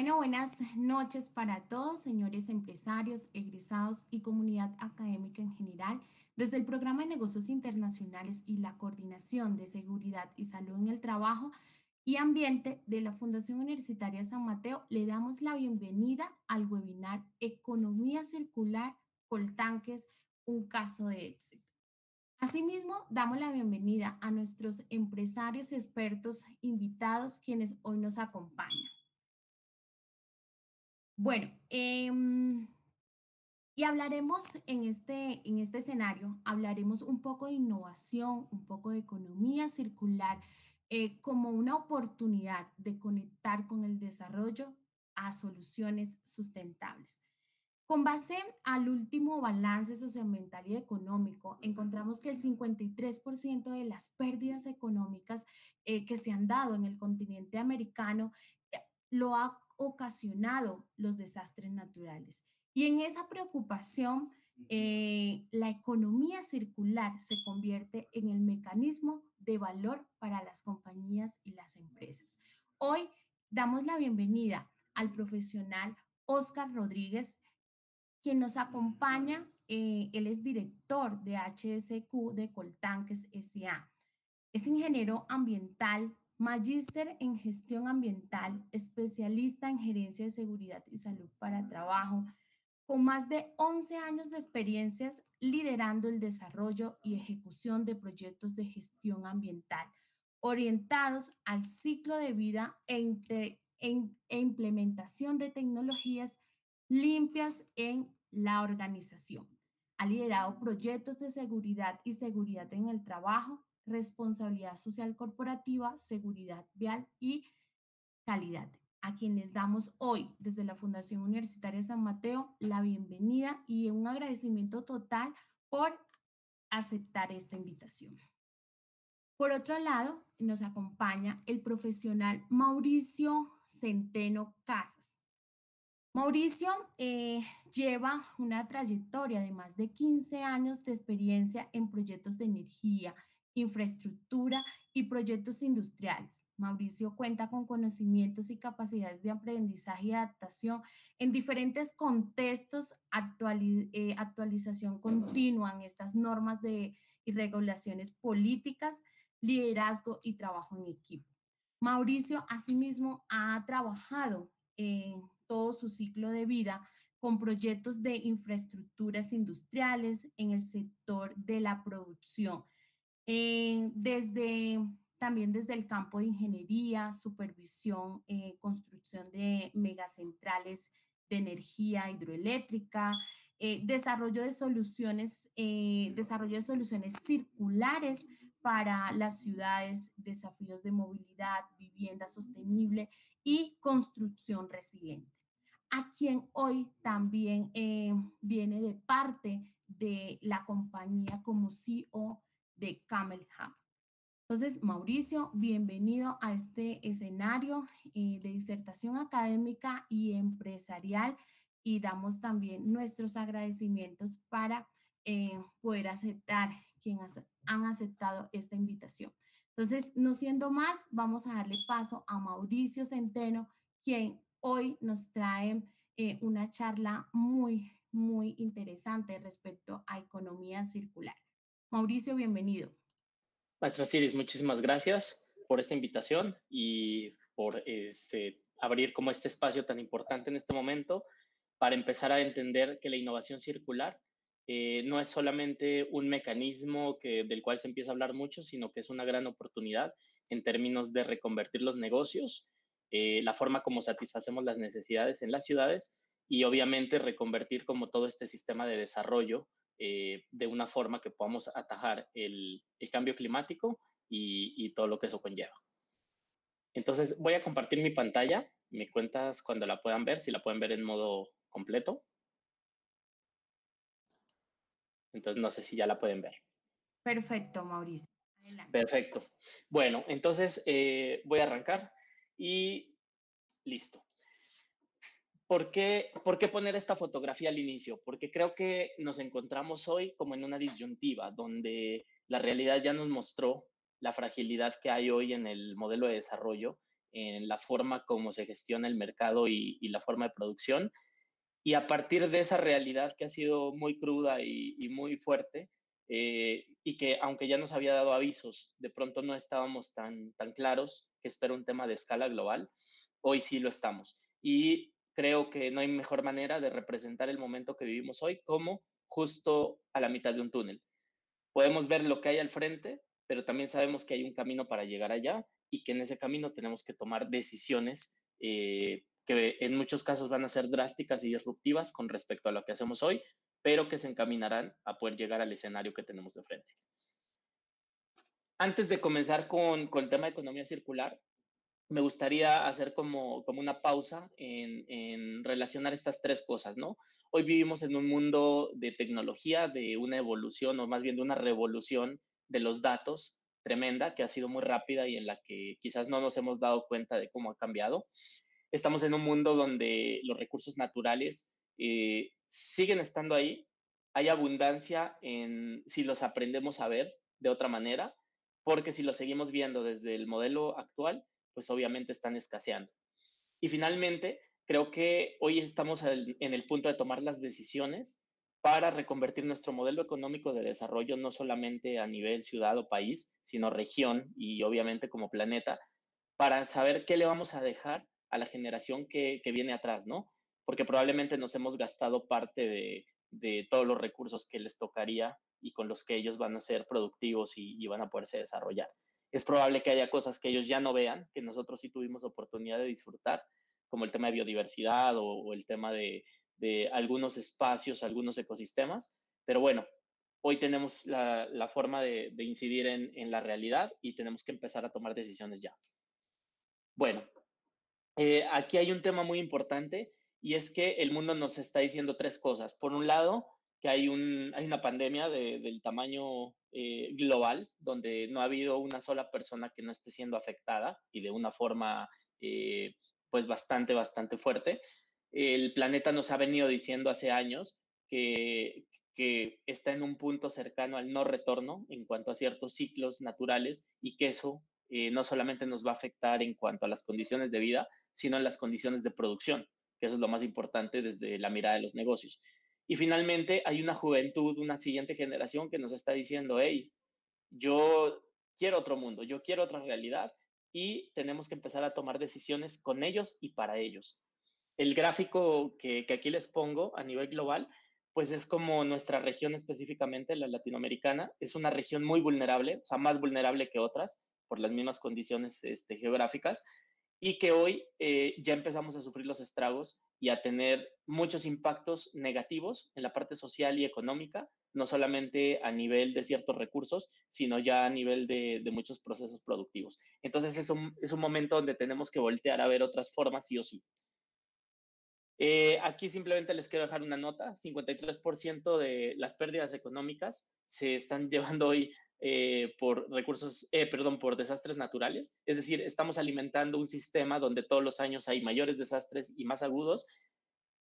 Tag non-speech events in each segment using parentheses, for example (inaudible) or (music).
Bueno, buenas noches para todos, señores empresarios, egresados y comunidad académica en general. Desde el Programa de Negocios Internacionales y la Coordinación de Seguridad y Salud en el Trabajo y Ambiente de la Fundación Universitaria San Mateo, le damos la bienvenida al webinar Economía Circular Coltanques, un caso de éxito. Asimismo, damos la bienvenida a nuestros empresarios expertos invitados quienes hoy nos acompañan. Bueno, em, y hablaremos en este, en este escenario, hablaremos un poco de innovación, un poco de economía circular, eh, como una oportunidad de conectar con el desarrollo a soluciones sustentables. Con base al último balance socioambiental y económico, encontramos que el 53% de las pérdidas económicas eh, que se han dado en el continente americano eh, lo ha ocasionado los desastres naturales. Y en esa preocupación, eh, la economía circular se convierte en el mecanismo de valor para las compañías y las empresas. Hoy damos la bienvenida al profesional Oscar Rodríguez, quien nos acompaña. Eh, él es director de HSQ de Coltanques SA. Es ingeniero ambiental, magíster en gestión ambiental, especialista en gerencia de seguridad y salud para trabajo, con más de 11 años de experiencias liderando el desarrollo y ejecución de proyectos de gestión ambiental orientados al ciclo de vida e, e implementación de tecnologías limpias en la organización. Ha liderado proyectos de seguridad y seguridad en el trabajo, responsabilidad social corporativa, seguridad vial y calidad, a quienes damos hoy desde la Fundación Universitaria San Mateo la bienvenida y un agradecimiento total por aceptar esta invitación. Por otro lado, nos acompaña el profesional Mauricio Centeno Casas. Mauricio eh, lleva una trayectoria de más de 15 años de experiencia en proyectos de energía, infraestructura y proyectos industriales. Mauricio cuenta con conocimientos y capacidades de aprendizaje y adaptación en diferentes contextos, eh, actualización continua en estas normas de, y regulaciones políticas, liderazgo y trabajo en equipo. Mauricio asimismo ha trabajado en todo su ciclo de vida con proyectos de infraestructuras industriales en el sector de la producción, eh, desde, también desde el campo de ingeniería, supervisión, eh, construcción de megacentrales de energía hidroeléctrica, eh, desarrollo de soluciones, desarrollo de soluciones circulares para las ciudades, desafíos de movilidad, vivienda sostenible y construcción resiliente. A quien hoy también viene de parte de la compañía como CEO de Camel Hub. Entonces, Mauricio, bienvenido a este escenario eh, de disertación académica y empresarial y damos también nuestros agradecimientos para eh, poder aceptar quienes han aceptado esta invitación. Entonces, no siendo más, vamos a darle paso a Mauricio Centeno, quien hoy nos trae eh, una charla muy, muy interesante respecto a economía circular. Mauricio, bienvenido. Maestra Ciris, muchísimas gracias por esta invitación y por este, abrir como este espacio tan importante en este momento para empezar a entender que la innovación circular eh, no es solamente un mecanismo del cual se empieza a hablar mucho, sino que es una gran oportunidad en términos de reconvertir los negocios, eh, la forma como satisfacemos las necesidades en las ciudades y obviamente reconvertir como todo este sistema de desarrollo eh, de una forma que podamos atajar el, cambio climático y, todo lo que eso conlleva. Entonces voy a compartir mi pantalla. Me cuentas cuando la puedan ver, si la pueden ver en modo completo. Entonces no sé si ya la pueden ver. Perfecto, Mauricio. Perfecto. Bueno, entonces eh, voy a arrancar y listo. ¿Por qué, ¿Por qué poner esta fotografía al inicio? Porque creo que nos encontramos hoy como en una disyuntiva, donde la realidad ya nos mostró la fragilidad que hay hoy en el modelo de desarrollo en la forma como se gestiona el mercado y, la forma de producción. Y a partir de esa realidad que ha sido muy cruda y, muy fuerte, eh, y que aunque ya nos había dado avisos, de pronto no estábamos tan, tan claros que esto era un tema de escala global, hoy sí lo estamos. Y creo que no hay mejor manera de representar el momento que vivimos hoy como justo a la mitad de un túnel. Podemos ver lo que hay al frente, pero también sabemos que hay un camino para llegar allá y que en ese camino tenemos que tomar decisiones eh, que en muchos casos van a ser drásticas y disruptivas con respecto a lo que hacemos hoy, pero que se encaminarán a poder llegar al escenario que tenemos de frente. Antes de comenzar con, con el tema de economía circular, me gustaría hacer como, como una pausa en, en, relacionar estas tres cosas, ¿no? Hoy vivimos en un mundo de tecnología, de una evolución o más bien de una revolución de los datos tremenda, que ha sido muy rápida y en la que quizás no nos hemos dado cuenta de cómo ha cambiado. Estamos en un mundo donde los recursos naturales eh, siguen estando ahí. Hay abundancia en si los aprendemos a ver de otra manera, porque si los seguimos viendo desde el modelo actual, pues obviamente están escaseando. Y finalmente, creo que hoy estamos en el punto de tomar las decisiones para reconvertir nuestro modelo económico de desarrollo no solamente a nivel ciudad o país, sino región y obviamente como planeta, para saber qué le vamos a dejar a la generación que, viene atrás, ¿no? Porque probablemente nos hemos gastado parte de, de, todos los recursos que les tocaría y con los que ellos van a ser productivos y, y van a poderse desarrollar es probable que haya cosas que ellos ya no vean, que nosotros sí tuvimos oportunidad de disfrutar, como el tema de biodiversidad o, el tema de, algunos espacios, algunos ecosistemas. Pero bueno, hoy tenemos la, forma de, incidir en, la realidad y tenemos que empezar a tomar decisiones ya. Bueno, eh, aquí hay un tema muy importante y es que el mundo nos está diciendo tres cosas. Por un lado, que hay, un, hay una pandemia del tamaño eh, global, donde no ha habido una sola persona que no esté siendo afectada y de una forma eh, pues bastante, bastante fuerte. El planeta nos ha venido diciendo hace años que, que está en un punto cercano al no retorno en cuanto a ciertos ciclos naturales y que eso eh, no solamente nos va a afectar en cuanto a las condiciones de vida, sino en las condiciones de producción, que eso es lo más importante desde la mirada de los negocios. Y finalmente hay una juventud, una siguiente generación que nos está diciendo, hey, yo quiero otro mundo, yo quiero otra realidad y tenemos que empezar a tomar decisiones con ellos y para ellos. El gráfico que, aquí les pongo a nivel global, pues es como nuestra región específicamente, la latinoamericana, es una región muy vulnerable, o sea, más vulnerable que otras por las mismas condiciones este, geográficas y que hoy eh, ya empezamos a sufrir los estragos y a tener muchos impactos negativos en la parte social y económica, no solamente a nivel de ciertos recursos, sino ya a nivel de, muchos procesos productivos. Entonces es un, es un momento donde tenemos que voltear a ver otras formas sí o sí. Eh, aquí simplemente les quiero dejar una nota, 53% de las pérdidas económicas se están (laughs) llevando hoy eh, por recursos, eh, perdón, por desastres naturales. Es decir, estamos alimentando un sistema donde todos los años hay mayores desastres y más agudos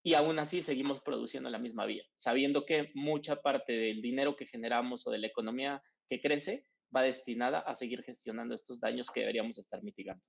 y aún así seguimos produciendo la misma vía, sabiendo que mucha parte del dinero que generamos o de la economía que crece va destinada a seguir gestionando estos daños que deberíamos estar mitigando.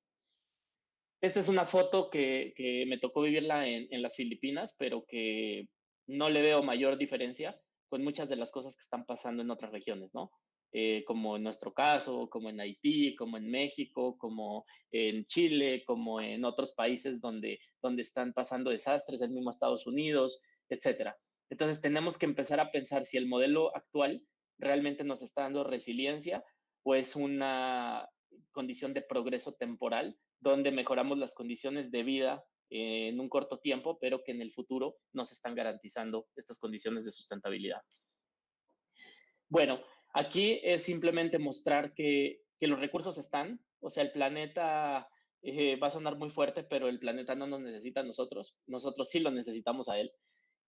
Esta es una foto que, que me tocó vivirla en, en las Filipinas, pero que no le veo mayor diferencia con muchas de las cosas que están pasando en otras regiones, ¿no? Eh, como en nuestro caso, como en Haití, como en México, como en Chile, como en otros países donde, donde están pasando desastres, el mismo Estados Unidos, etcétera. Entonces tenemos que empezar a pensar si el modelo actual realmente nos está dando resiliencia o es una condición de progreso temporal donde mejoramos las condiciones de vida en un corto tiempo, pero que en el futuro nos están garantizando estas condiciones de sustentabilidad. Bueno, Aquí es simplemente mostrar que, los recursos están, o sea, el planeta eh, va a sonar muy fuerte, pero el planeta no nos necesita a nosotros, nosotros sí lo necesitamos a él.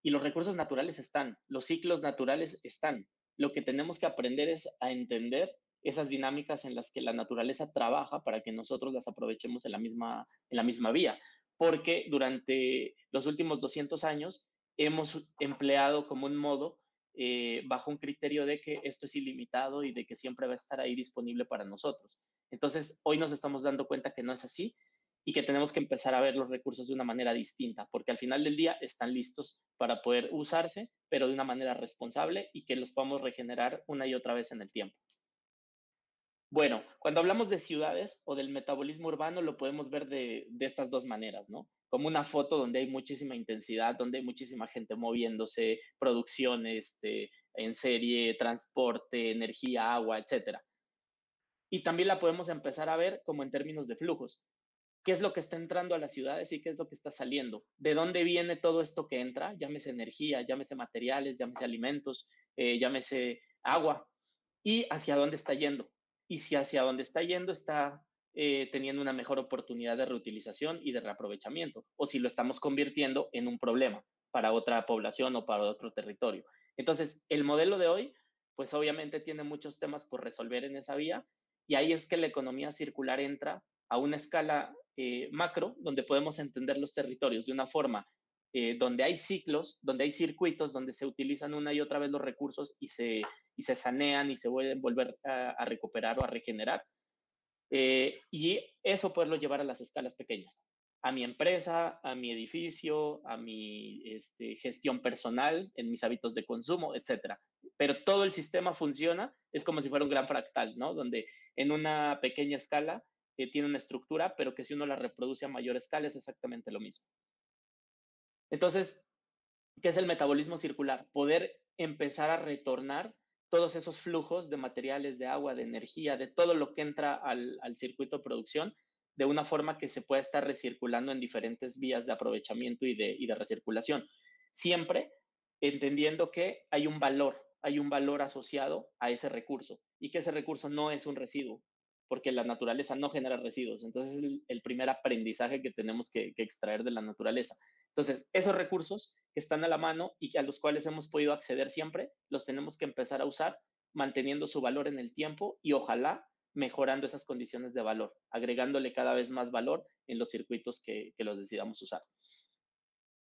Y los recursos naturales están, los ciclos naturales están. Lo que tenemos que aprender es a entender esas dinámicas en las que la naturaleza trabaja para que nosotros las aprovechemos en la misma, en la misma vía. Porque durante los últimos 200 años hemos empleado como un modo eh, bajo un criterio de que esto es ilimitado y de que siempre va a estar ahí disponible para nosotros. Entonces, hoy nos estamos dando cuenta que no es así y que tenemos que empezar a ver los recursos de una manera distinta, porque al final del día están listos para poder usarse, pero de una manera responsable y que los podamos regenerar una y otra vez en el tiempo. Bueno, cuando hablamos de ciudades o del metabolismo urbano, lo podemos ver de, estas dos maneras, ¿no? Como una foto donde hay muchísima intensidad, donde hay muchísima gente moviéndose, producción este, en serie, transporte, energía, agua, etcétera. Y también la podemos empezar a ver como en términos de flujos. ¿Qué es lo que está entrando a las ciudades y qué es lo que está saliendo? ¿De dónde viene todo esto que entra? Llámese energía, llámese materiales, llámese alimentos, eh, llámese agua. ¿Y hacia dónde está yendo? y si hacia donde está yendo está eh, teniendo una mejor oportunidad de reutilización y de reaprovechamiento, o si lo estamos convirtiendo en un problema para otra población o para otro territorio. Entonces, el modelo de hoy, pues obviamente tiene muchos temas por resolver en esa vía, y ahí es que la economía circular entra a una escala eh, macro, donde podemos entender los territorios de una forma eh, donde hay ciclos, donde hay circuitos, donde se utilizan una y otra vez los recursos y se, y se sanean y se vuelven volver a, recuperar o a regenerar. Eh, y eso poderlo llevar a las escalas pequeñas, a mi empresa, a mi edificio, a mi este, gestión personal, en mis hábitos de consumo, etcétera. Pero todo el sistema funciona, es como si fuera un gran fractal, ¿no? Donde en una pequeña escala eh, tiene una estructura, pero que si uno la reproduce a mayor escala es exactamente lo mismo. Entonces, ¿qué es el metabolismo circular? Poder empezar a retornar todos esos flujos de materiales, de agua, de energía, de todo lo que entra al, circuito de producción, de una forma que se pueda estar recirculando en diferentes vías de aprovechamiento y de, recirculación. Siempre entendiendo que hay un valor, hay un valor asociado a ese recurso y que ese recurso no es un residuo, porque la naturaleza no genera residuos. Entonces, es el, primer aprendizaje que tenemos que, extraer de la naturaleza. Entonces, esos recursos que están a la mano y a los cuales hemos podido acceder siempre, los tenemos que empezar a usar manteniendo su valor en el tiempo y ojalá mejorando esas condiciones de valor, agregándole cada vez más valor en los circuitos que, los decidamos usar.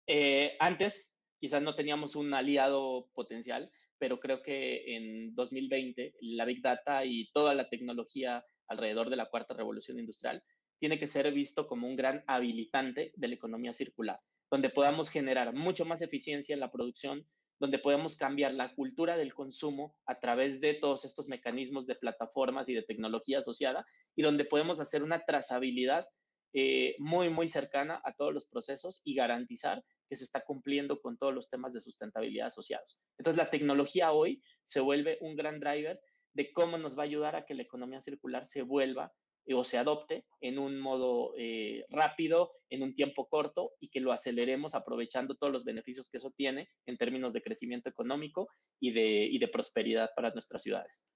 Eh, antes, quizás no teníamos un aliado potencial, pero creo que en 2020 la Big Data y toda la tecnología alrededor de la cuarta revolución industrial, tiene que ser visto como un gran habilitante de la economía circular, donde podamos generar mucho más eficiencia en la producción, donde podemos cambiar la cultura del consumo a través de todos estos mecanismos de plataformas y de tecnología asociada, y donde podemos hacer una trazabilidad eh, muy, muy cercana a todos los procesos y garantizar que se está cumpliendo con todos los temas de sustentabilidad asociados. Entonces, la tecnología hoy se vuelve un gran driver de cómo nos va a ayudar a que la economía circular se vuelva o se adopte en un modo eh, rápido, en un tiempo corto y que lo aceleremos aprovechando todos los beneficios que eso tiene en términos de crecimiento económico y de, de prosperidad para nuestras ciudades.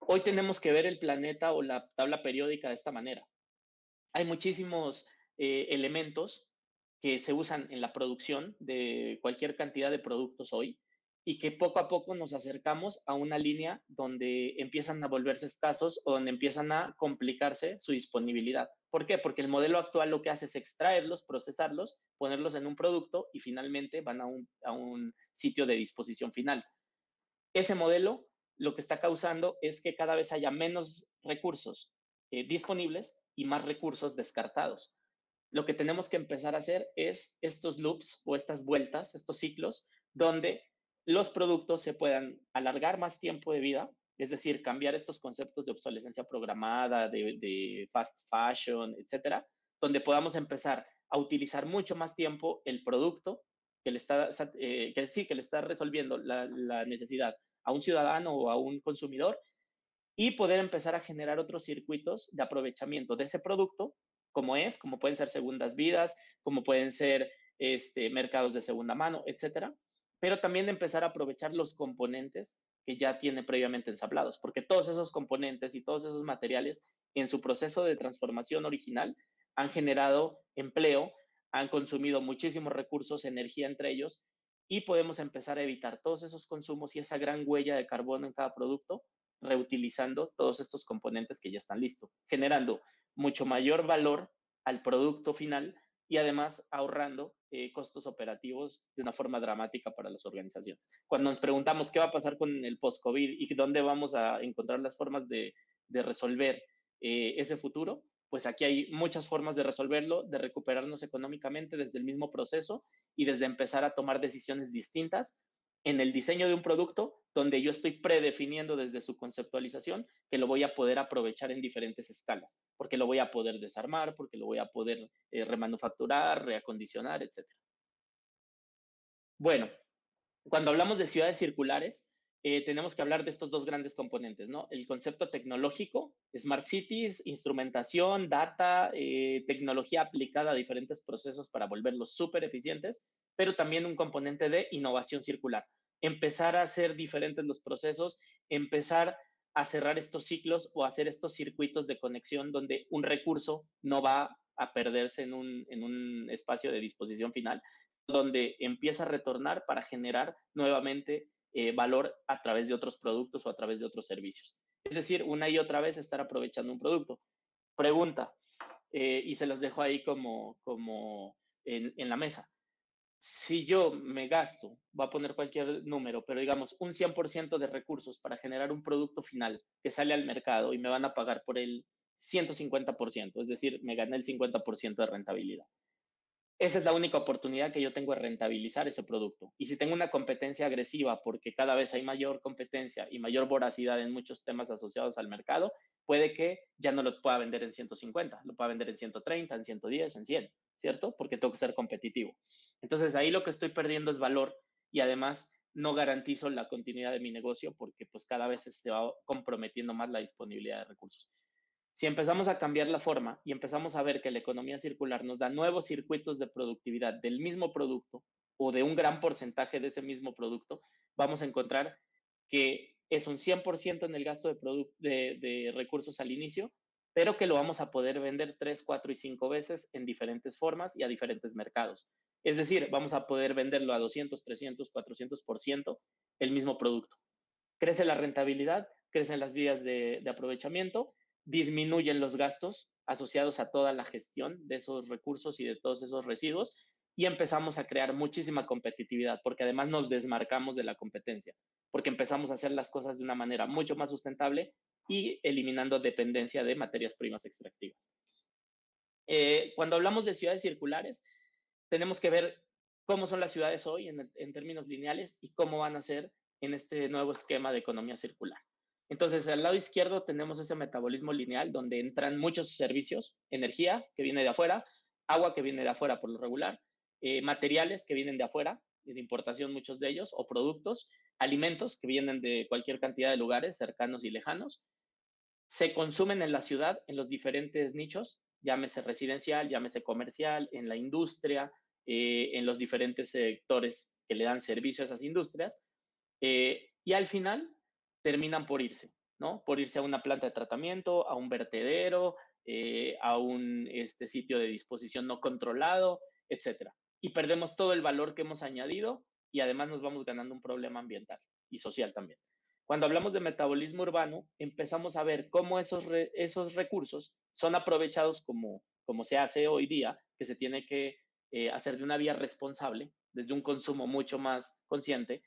Hoy tenemos que ver el planeta o la tabla periódica de esta manera. Hay muchísimos eh, elementos que se usan en la producción de cualquier cantidad de productos hoy y que poco a poco nos acercamos a una línea donde empiezan a volverse escasos o donde empiezan a complicarse su disponibilidad. ¿Por qué? Porque el modelo actual lo que hace es extraerlos, procesarlos, ponerlos en un producto y finalmente van a un, sitio de disposición final. Ese modelo lo que está causando es que cada vez haya menos recursos eh, disponibles y más recursos descartados. Lo que tenemos que empezar a hacer es estos loops o estas vueltas, estos ciclos, donde los productos se puedan alargar más tiempo de vida, es decir, cambiar estos conceptos de obsolescencia programada, de, fast fashion, etcétera, donde podamos empezar a utilizar mucho más tiempo el producto que le está, eh, que sí, que le está resolviendo la, necesidad a un ciudadano o a un consumidor y poder empezar a generar otros circuitos de aprovechamiento de ese producto, como es, como pueden ser segundas vidas, como pueden ser este, mercados de segunda mano, etcétera, pero también empezar a aprovechar los componentes que ya tiene previamente ensamblados, porque todos esos componentes y todos esos materiales en su proceso de transformación original han generado empleo, han consumido muchísimos recursos, energía entre ellos, y podemos empezar a evitar todos esos consumos y esa gran huella de carbono en cada producto, reutilizando todos estos componentes que ya están listos, generando mucho mayor valor al producto final y además ahorrando eh, costos operativos de una forma dramática para las organizaciones. Cuando nos preguntamos qué va a pasar con el post-COVID y dónde vamos a encontrar las formas de, resolver eh, ese futuro, pues aquí hay muchas formas de resolverlo, de recuperarnos económicamente desde el mismo proceso y desde empezar a tomar decisiones distintas en el diseño de un producto donde yo estoy predefiniendo desde su conceptualización que lo voy a poder aprovechar en diferentes escalas, porque lo voy a poder desarmar, porque lo voy a poder eh, remanufacturar, reacondicionar, etc. Bueno, cuando hablamos de ciudades circulares, eh, tenemos que hablar de estos dos grandes componentes, ¿no? El concepto tecnológico, smart cities, instrumentación, data, eh, tecnología aplicada a diferentes procesos para volverlos súper eficientes, pero también un componente de innovación circular. Empezar a hacer diferentes los procesos, empezar a cerrar estos ciclos o hacer estos circuitos de conexión donde un recurso no va a perderse en un, en un espacio de disposición final, donde empieza a retornar para generar nuevamente eh, valor a través de otros productos o a través de otros servicios. Es decir, una y otra vez estar aprovechando un producto. Pregunta, eh, y se las dejo ahí como, como en, en la mesa. Si yo me gasto, va a poner cualquier número, pero digamos un 100% de recursos para generar un producto final que sale al mercado y me van a pagar por el 150%, es decir, me gané el 50% de rentabilidad esa es la única oportunidad que yo tengo de rentabilizar ese producto. Y si tengo una competencia agresiva, porque cada vez hay mayor competencia y mayor voracidad en muchos temas asociados al mercado, puede que ya no lo pueda vender en 150, lo pueda vender en 130, en 110, en 100, ¿cierto? Porque tengo que ser competitivo. Entonces ahí lo que estoy perdiendo es valor y además no garantizo la continuidad de mi negocio porque pues cada vez se va comprometiendo más la disponibilidad de recursos. Si empezamos a cambiar la forma y empezamos a ver que la economía circular nos da nuevos circuitos de productividad del mismo producto o de un gran porcentaje de ese mismo producto, vamos a encontrar que es un 100% en el gasto de, recursos al inicio, pero que lo vamos a poder vender 3, 4 y 5 veces en diferentes formas y a diferentes mercados. Es decir, vamos a poder venderlo a 200, 300, 400% el mismo producto. Crece la rentabilidad, crecen las vías de aprovechamiento disminuyen los gastos asociados a toda la gestión de esos recursos y de todos esos residuos y empezamos a crear muchísima competitividad porque además nos desmarcamos de la competencia, porque empezamos a hacer las cosas de una manera mucho más sustentable y eliminando dependencia de materias primas extractivas. Eh, cuando hablamos de ciudades circulares, tenemos que ver cómo son las ciudades hoy en, en términos lineales y cómo van a ser en este nuevo esquema de economía circular. Entonces, al lado izquierdo tenemos ese metabolismo lineal donde entran muchos servicios, energía que viene de afuera, agua que viene de afuera por lo regular, eh, materiales que vienen de afuera, de importación muchos de ellos, o productos, alimentos que vienen de cualquier cantidad de lugares cercanos y lejanos, se consumen en la ciudad en los diferentes nichos, llámese residencial, llámese comercial, en la industria, eh, en los diferentes sectores que le dan servicio a esas industrias. Eh, y al final terminan por irse, ¿no? Por irse a una planta de tratamiento, a un vertedero, eh, a un este, sitio de disposición no controlado, etc. Y perdemos todo el valor que hemos añadido y además nos vamos ganando un problema ambiental y social también. Cuando hablamos de metabolismo urbano, empezamos a ver cómo esos, esos recursos son aprovechados como, como se hace hoy día, que se tiene que eh, hacer de una vía responsable, desde un consumo mucho más consciente,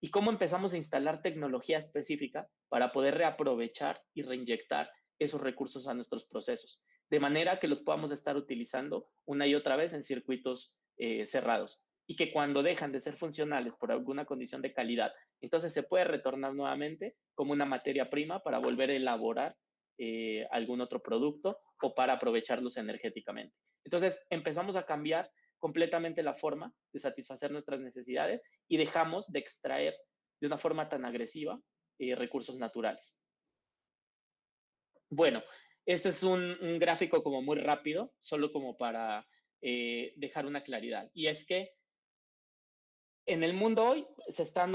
y cómo empezamos a instalar tecnología específica para poder reaprovechar y reinyectar esos recursos a nuestros procesos, de manera que los podamos estar utilizando una y otra vez en circuitos eh, cerrados y que cuando dejan de ser funcionales por alguna condición de calidad, entonces se puede retornar nuevamente como una materia prima para volver a elaborar eh, algún otro producto o para aprovecharlos energéticamente. Entonces empezamos a cambiar completamente la forma de satisfacer nuestras necesidades y dejamos de extraer de una forma tan agresiva eh, recursos naturales. Bueno, este es un, gráfico como muy rápido, solo como para eh, dejar una claridad. Y es que en el mundo hoy se está un,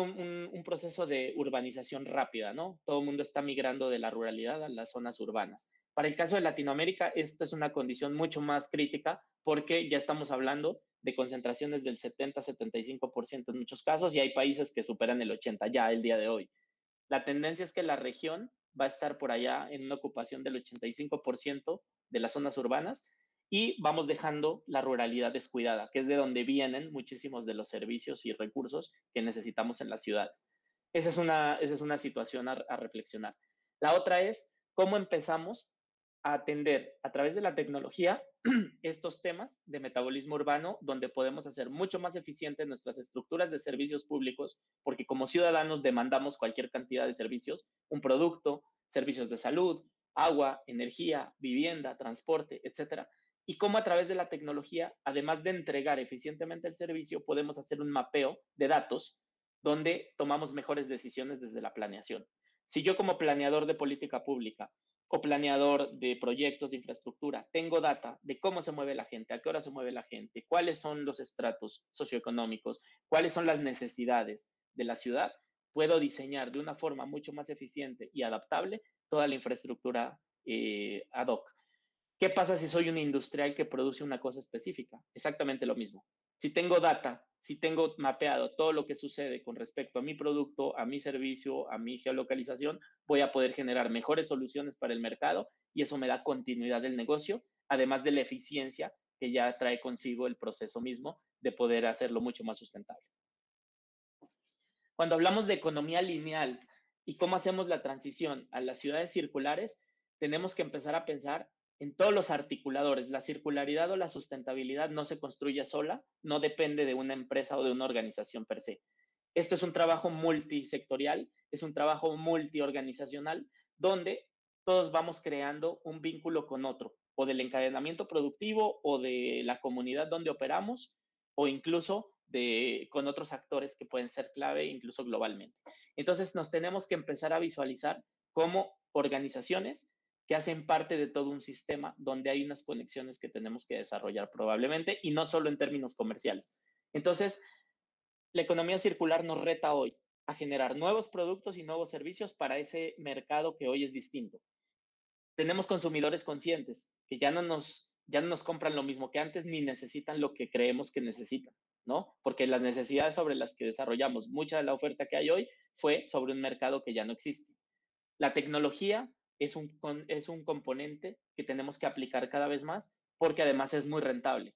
un, proceso de urbanización rápida, ¿no? Todo el mundo está migrando de la ruralidad a las zonas urbanas. Para el caso de Latinoamérica, esta es una condición mucho más crítica porque ya estamos hablando de concentraciones del 70-75% en muchos casos y hay países que superan el 80% ya el día de hoy. La tendencia es que la región va a estar por allá en una ocupación del 85% de las zonas urbanas y vamos dejando la ruralidad descuidada, que es de donde vienen muchísimos de los servicios y recursos que necesitamos en las ciudades. Esa es una, esa es una situación a reflexionar. La otra es cómo empezamos a atender a través de la tecnología (clears throat) estos temas de metabolismo urbano, donde podemos hacer mucho más eficientes nuestras estructuras de servicios públicos, porque como ciudadanos demandamos cualquier cantidad de servicios, un producto, servicios de salud, agua, energía, vivienda, transporte, etcétera. Y cómo a través de la tecnología, además de entregar eficientemente el servicio, podemos hacer un mapeo de datos donde tomamos mejores decisiones desde la planeación. Si yo como planeador de política pública o planeador de proyectos de infraestructura tengo data de cómo se mueve la gente, a qué hora se mueve la gente, cuáles son los estratos socioeconómicos, cuáles son las necesidades de la ciudad, puedo diseñar de una forma mucho más eficiente y adaptable toda la infraestructura eh, ad hoc. ¿Qué pasa si soy un industrial que produce una cosa específica? Exactamente lo mismo. Si tengo data, si tengo mapeado todo lo que sucede con respecto a mi producto, a mi servicio, a mi geolocalización, voy a poder generar mejores soluciones para el mercado y eso me da continuidad del negocio, además de la eficiencia que ya trae consigo el proceso mismo de poder hacerlo mucho más sustentable. Cuando hablamos de economía lineal, y cómo hacemos la transición a las ciudades circulares, tenemos que empezar a pensar en todos los articuladores. La circularidad o la sustentabilidad no se construye sola, no depende de una empresa o de una organización per se. Esto es un trabajo multisectorial, es un trabajo multiorganizacional, donde todos vamos creando un vínculo con otro, o del encadenamiento productivo, o de la comunidad donde operamos, o incluso con otros actores que pueden ser clave incluso globalmente. Entonces nos tenemos que empezar a visualizar como organizaciones que hacen parte de todo un sistema donde hay unas conexiones que tenemos que desarrollar probablemente y no solo en términos comerciales. Entonces, la economía circular nos reta hoy a generar nuevos productos y nuevos servicios para ese mercado que hoy es distinto. Tenemos consumidores conscientes que ya no nos ya no nos compran lo mismo que antes ni necesitan lo que creemos que necesitan. ¿no? Porque las necesidades sobre las que desarrollamos mucha de la oferta que hay hoy fue sobre un mercado que ya no existe. La tecnología es un, es un componente que tenemos que aplicar cada vez más porque además es muy rentable.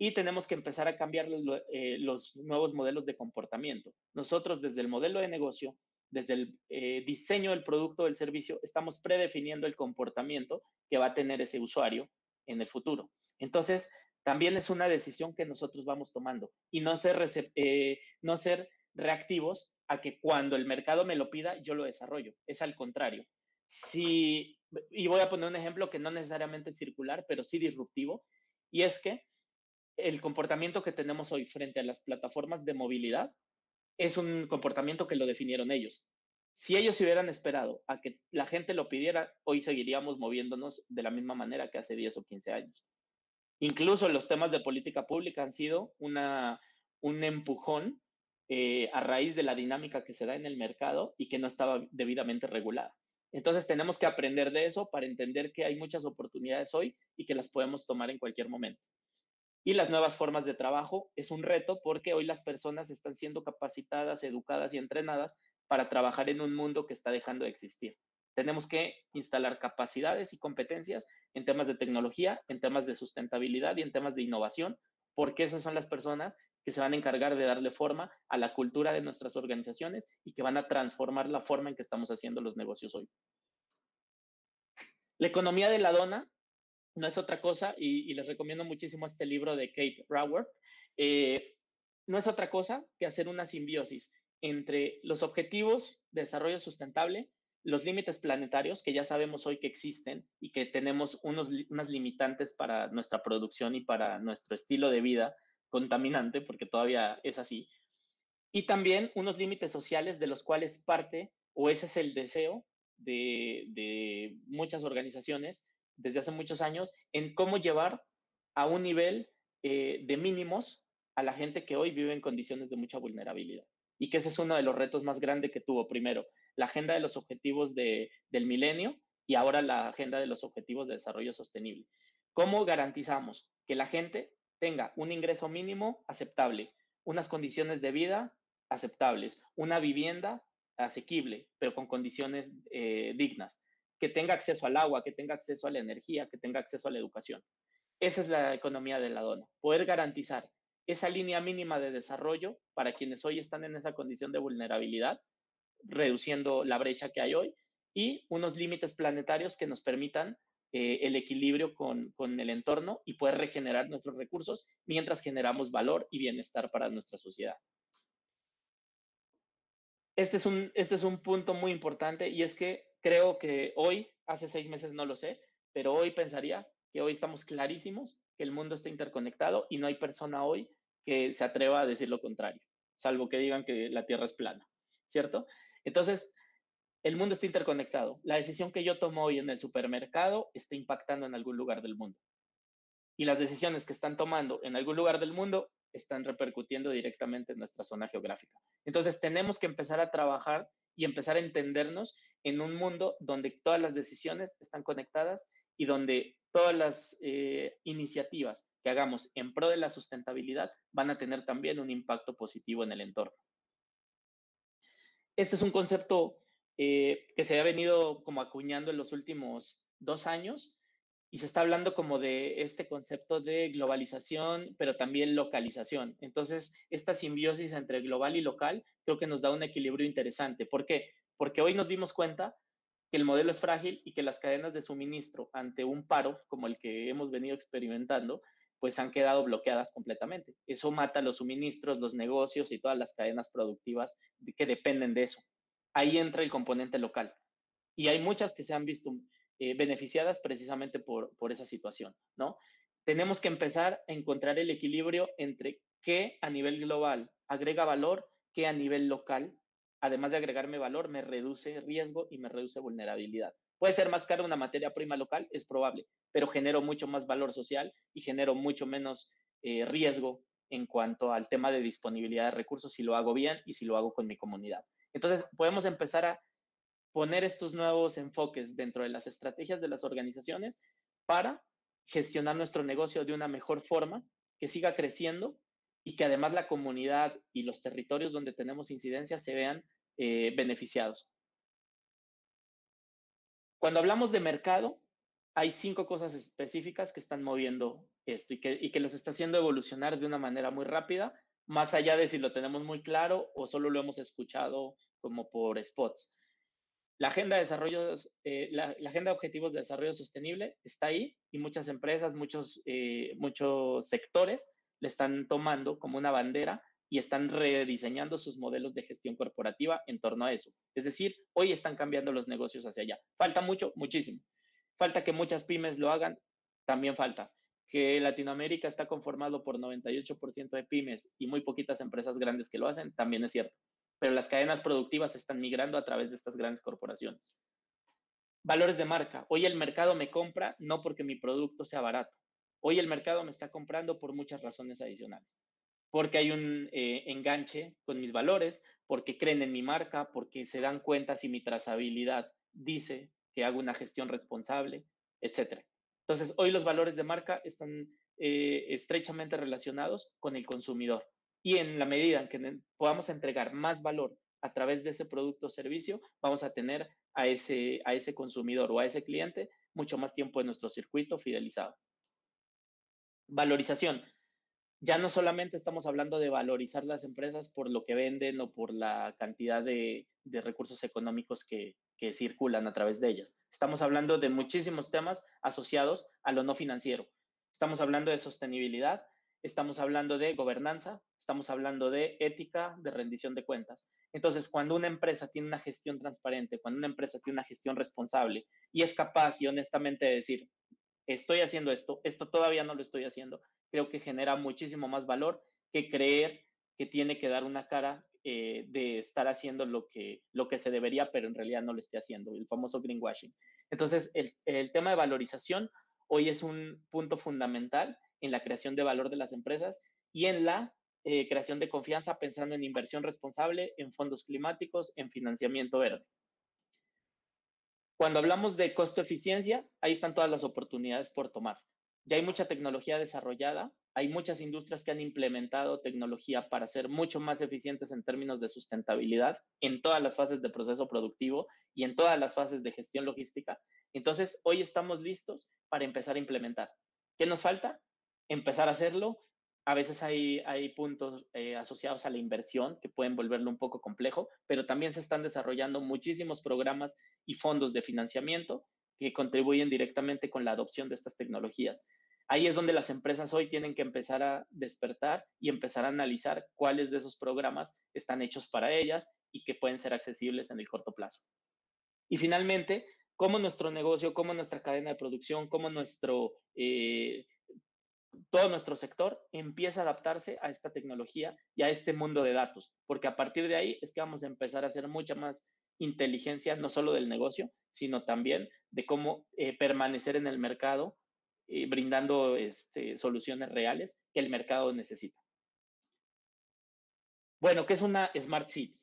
Y tenemos que empezar a cambiar los, eh, nuevos modelos de comportamiento. Nosotros desde el modelo de negocio, desde el eh, diseño del producto o del servicio, estamos predefiniendo el comportamiento que va a tener ese usuario en el futuro. Entonces, también es una decisión que nosotros vamos tomando y no ser, eh, no ser reactivos a que cuando el mercado me lo pida, yo lo desarrollo. Es al contrario. Si, y voy a poner un ejemplo que no necesariamente es circular, pero sí disruptivo, y es que el comportamiento que tenemos hoy frente a las plataformas de movilidad es un comportamiento que lo definieron ellos. Si ellos hubieran esperado a que la gente lo pidiera, hoy seguiríamos moviéndonos de la misma manera que hace 10 o 15 años. Incluso los temas de política pública han sido una, un empujón eh, a raíz de la dinámica que se da en el mercado y que no estaba debidamente regulada. Entonces tenemos que aprender de eso para entender que hay muchas oportunidades hoy y que las podemos tomar en cualquier momento. Y las nuevas formas de trabajo es un reto porque hoy las personas están siendo capacitadas, educadas y entrenadas para trabajar en un mundo que está dejando de existir. Tenemos que instalar capacidades y competencias en temas de tecnología, en temas de sustentabilidad y en temas de innovación, porque esas son las personas que se van a encargar de darle forma a la cultura de nuestras organizaciones y que van a transformar la forma en que estamos haciendo los negocios hoy. La economía de la dona no es otra cosa, y, les recomiendo muchísimo este libro de Kate Raworth, eh, no es otra cosa que hacer una simbiosis entre los objetivos de desarrollo sustentable los límites planetarios, que ya sabemos hoy que existen y que tenemos unos, unas limitantes para nuestra producción y para nuestro estilo de vida contaminante, porque todavía es así, y también unos límites sociales de los cuales parte, o ese es el deseo de, de muchas organizaciones desde hace muchos años, en cómo llevar a un nivel eh, de mínimos a la gente que hoy vive en condiciones de mucha vulnerabilidad. Y que ese es uno de los retos más grandes que tuvo primero la agenda de los objetivos del milenio y ahora la agenda de los objetivos de desarrollo sostenible. ¿Cómo garantizamos que la gente tenga un ingreso mínimo aceptable, unas condiciones de vida aceptables, una vivienda asequible, pero con condiciones eh, dignas, que tenga acceso al agua, que tenga acceso a la energía, que tenga acceso a la educación? Esa es la economía de la dona, poder garantizar esa línea mínima de desarrollo para quienes hoy están en esa condición de vulnerabilidad reduciendo la brecha que hay hoy y unos límites planetarios que nos permitan eh, el equilibrio con, con el entorno y poder regenerar nuestros recursos mientras generamos valor y bienestar para nuestra sociedad. Este es, un, este es un punto muy importante y es que creo que hoy, hace seis meses no lo sé, pero hoy pensaría que hoy estamos clarísimos que el mundo está interconectado y no hay persona hoy que se atreva a decir lo contrario, salvo que digan que la Tierra es plana, ¿cierto? Entonces, el mundo está interconectado. La decisión que yo tomo hoy en el supermercado está impactando en algún lugar del mundo. Y las decisiones que están tomando en algún lugar del mundo están repercutiendo directamente en nuestra zona geográfica. Entonces, tenemos que empezar a trabajar y empezar a entendernos en un mundo donde todas las decisiones están conectadas y donde todas las eh, iniciativas que hagamos en pro de la sustentabilidad van a tener también un impacto positivo en el entorno. Este es un concepto eh, que se ha venido como acuñando en los últimos dos años y se está hablando como de este concepto de globalización, pero también localización. Entonces, esta simbiosis entre global y local creo que nos da un equilibrio interesante. ¿Por qué? Porque hoy nos dimos cuenta que el modelo es frágil y que las cadenas de suministro ante un paro como el que hemos venido experimentando, pues han quedado bloqueadas completamente. Eso mata los suministros, los negocios y todas las cadenas productivas que dependen de eso ahí entra el componente local. Y hay muchas que se han visto eh, beneficiadas precisamente por, esa situación, ¿no? Tenemos que empezar a encontrar el equilibrio entre qué a nivel global agrega valor, qué a nivel local, además de agregarme valor, me reduce riesgo y me reduce vulnerabilidad. Puede ser más cara una materia prima local, es probable, pero genero mucho más valor social y genero mucho menos eh, riesgo en cuanto al tema de disponibilidad de recursos si lo hago bien y si lo hago con mi comunidad. Entonces, podemos empezar a poner estos nuevos enfoques dentro de las estrategias de las organizaciones para gestionar nuestro negocio de una mejor forma, que siga creciendo y que además la comunidad y los territorios donde tenemos incidencia se vean eh, beneficiados. Cuando hablamos de mercado, hay cinco cosas específicas que están moviendo esto y que, y que los está haciendo evolucionar de una manera muy rápida más allá de si lo tenemos muy claro o solo lo hemos escuchado como por spots. La agenda de desarrollo, eh, la, agenda de objetivos de desarrollo sostenible está ahí y muchas empresas, muchos, eh, muchos sectores le están tomando como una bandera y están rediseñando sus modelos de gestión corporativa en torno a eso. Es decir, hoy están cambiando los negocios hacia allá. Falta mucho, muchísimo. Falta que muchas pymes lo hagan, también falta que Latinoamérica está conformado por 98% de pymes y muy poquitas empresas grandes que lo hacen, también es cierto. Pero las cadenas productivas están migrando a través de estas grandes corporaciones. Valores de marca. Hoy el mercado me compra no porque mi producto sea barato. Hoy el mercado me está comprando por muchas razones adicionales. Porque hay un eh, enganche con mis valores, porque creen en mi marca, porque se dan cuenta si mi trazabilidad dice que hago una gestión responsable, etcétera. Entonces, hoy los valores de marca están eh, estrechamente relacionados con el consumidor. Y en la medida en que podamos entregar más valor a través de ese producto o servicio, vamos a tener a ese, a ese consumidor o a ese cliente mucho más tiempo en nuestro circuito fidelizado. Valorización. Ya no solamente estamos hablando de valorizar las empresas por lo que venden o por la cantidad de, de recursos económicos que, que circulan a través de ellas. Estamos hablando de muchísimos temas asociados a lo no financiero. Estamos hablando de sostenibilidad, estamos hablando de gobernanza, estamos hablando de ética, de rendición de cuentas. Entonces, cuando una empresa tiene una gestión transparente, cuando una empresa tiene una gestión responsable y es capaz y honestamente de decir, estoy haciendo esto, esto todavía no lo estoy haciendo, creo que genera muchísimo más valor que creer que tiene que dar una cara eh, de estar haciendo lo que, lo que se debería, pero en realidad no lo esté haciendo, el famoso greenwashing. Entonces, el, el tema de valorización hoy es un punto fundamental en la creación de valor de las empresas y en la eh, creación de confianza pensando en inversión responsable, en fondos climáticos, en financiamiento verde. Cuando hablamos de costo-eficiencia, ahí están todas las oportunidades por tomar. Ya hay mucha tecnología desarrollada, hay muchas industrias que han implementado tecnología para ser mucho más eficientes en términos de sustentabilidad en todas las fases de proceso productivo y en todas las fases de gestión logística. Entonces, hoy estamos listos para empezar a implementar. ¿Qué nos falta? Empezar a hacerlo. A veces hay, hay puntos eh, asociados a la inversión que pueden volverlo un poco complejo, pero también se están desarrollando muchísimos programas y fondos de financiamiento que contribuyen directamente con la adopción de estas tecnologías. Ahí es donde las empresas hoy tienen que empezar a despertar y empezar a analizar cuáles de esos programas están hechos para ellas y que pueden ser accesibles en el corto plazo. Y finalmente, cómo nuestro negocio, cómo nuestra cadena de producción, cómo nuestro, eh, todo nuestro sector empieza a adaptarse a esta tecnología y a este mundo de datos, porque a partir de ahí es que vamos a empezar a hacer mucha más inteligencia, no solo del negocio, sino también de cómo eh, permanecer en el mercado, eh, brindando este, soluciones reales que el mercado necesita. Bueno, ¿qué es una Smart City?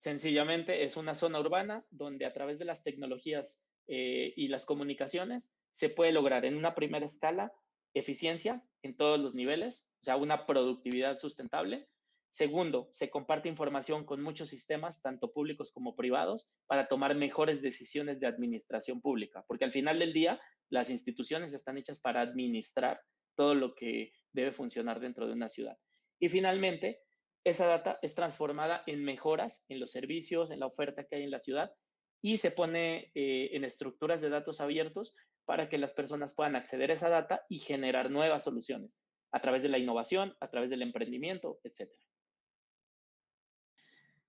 Sencillamente es una zona urbana donde a través de las tecnologías eh, y las comunicaciones se puede lograr en una primera escala eficiencia en todos los niveles, o sea, una productividad sustentable, Segundo, se comparte información con muchos sistemas, tanto públicos como privados, para tomar mejores decisiones de administración pública, porque al final del día las instituciones están hechas para administrar todo lo que debe funcionar dentro de una ciudad. Y finalmente, esa data es transformada en mejoras en los servicios, en la oferta que hay en la ciudad y se pone eh, en estructuras de datos abiertos para que las personas puedan acceder a esa data y generar nuevas soluciones a través de la innovación, a través del emprendimiento, etcétera.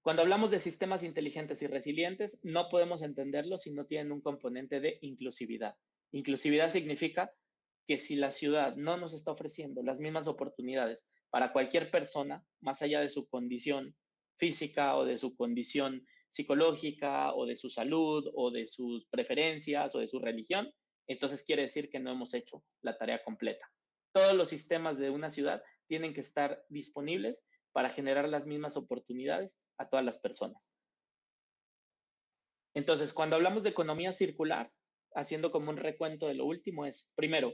Cuando hablamos de sistemas inteligentes y resilientes, no podemos entenderlos si no tienen un componente de inclusividad. Inclusividad significa que si la ciudad no nos está ofreciendo las mismas oportunidades para cualquier persona, más allá de su condición física o de su condición psicológica o de su salud o de sus preferencias o de su religión, entonces quiere decir que no hemos hecho la tarea completa. Todos los sistemas de una ciudad tienen que estar disponibles para generar las mismas oportunidades a todas las personas. Entonces, cuando hablamos de economía circular, haciendo como un recuento de lo último, es, primero,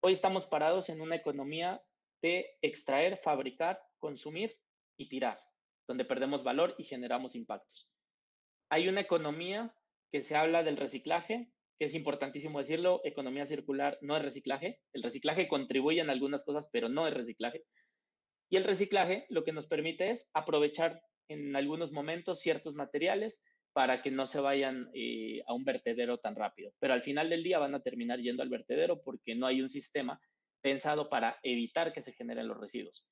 hoy estamos parados en una economía de extraer, fabricar, consumir y tirar, donde perdemos valor y generamos impactos. Hay una economía que se habla del reciclaje, que es importantísimo decirlo, economía circular no es reciclaje, el reciclaje contribuye en algunas cosas, pero no es reciclaje. Y el reciclaje lo que nos permite es aprovechar en algunos momentos ciertos materiales para que no se vayan eh, a un vertedero tan rápido. Pero al final del día van a terminar yendo al vertedero porque no hay un sistema pensado para evitar que se generen los residuos.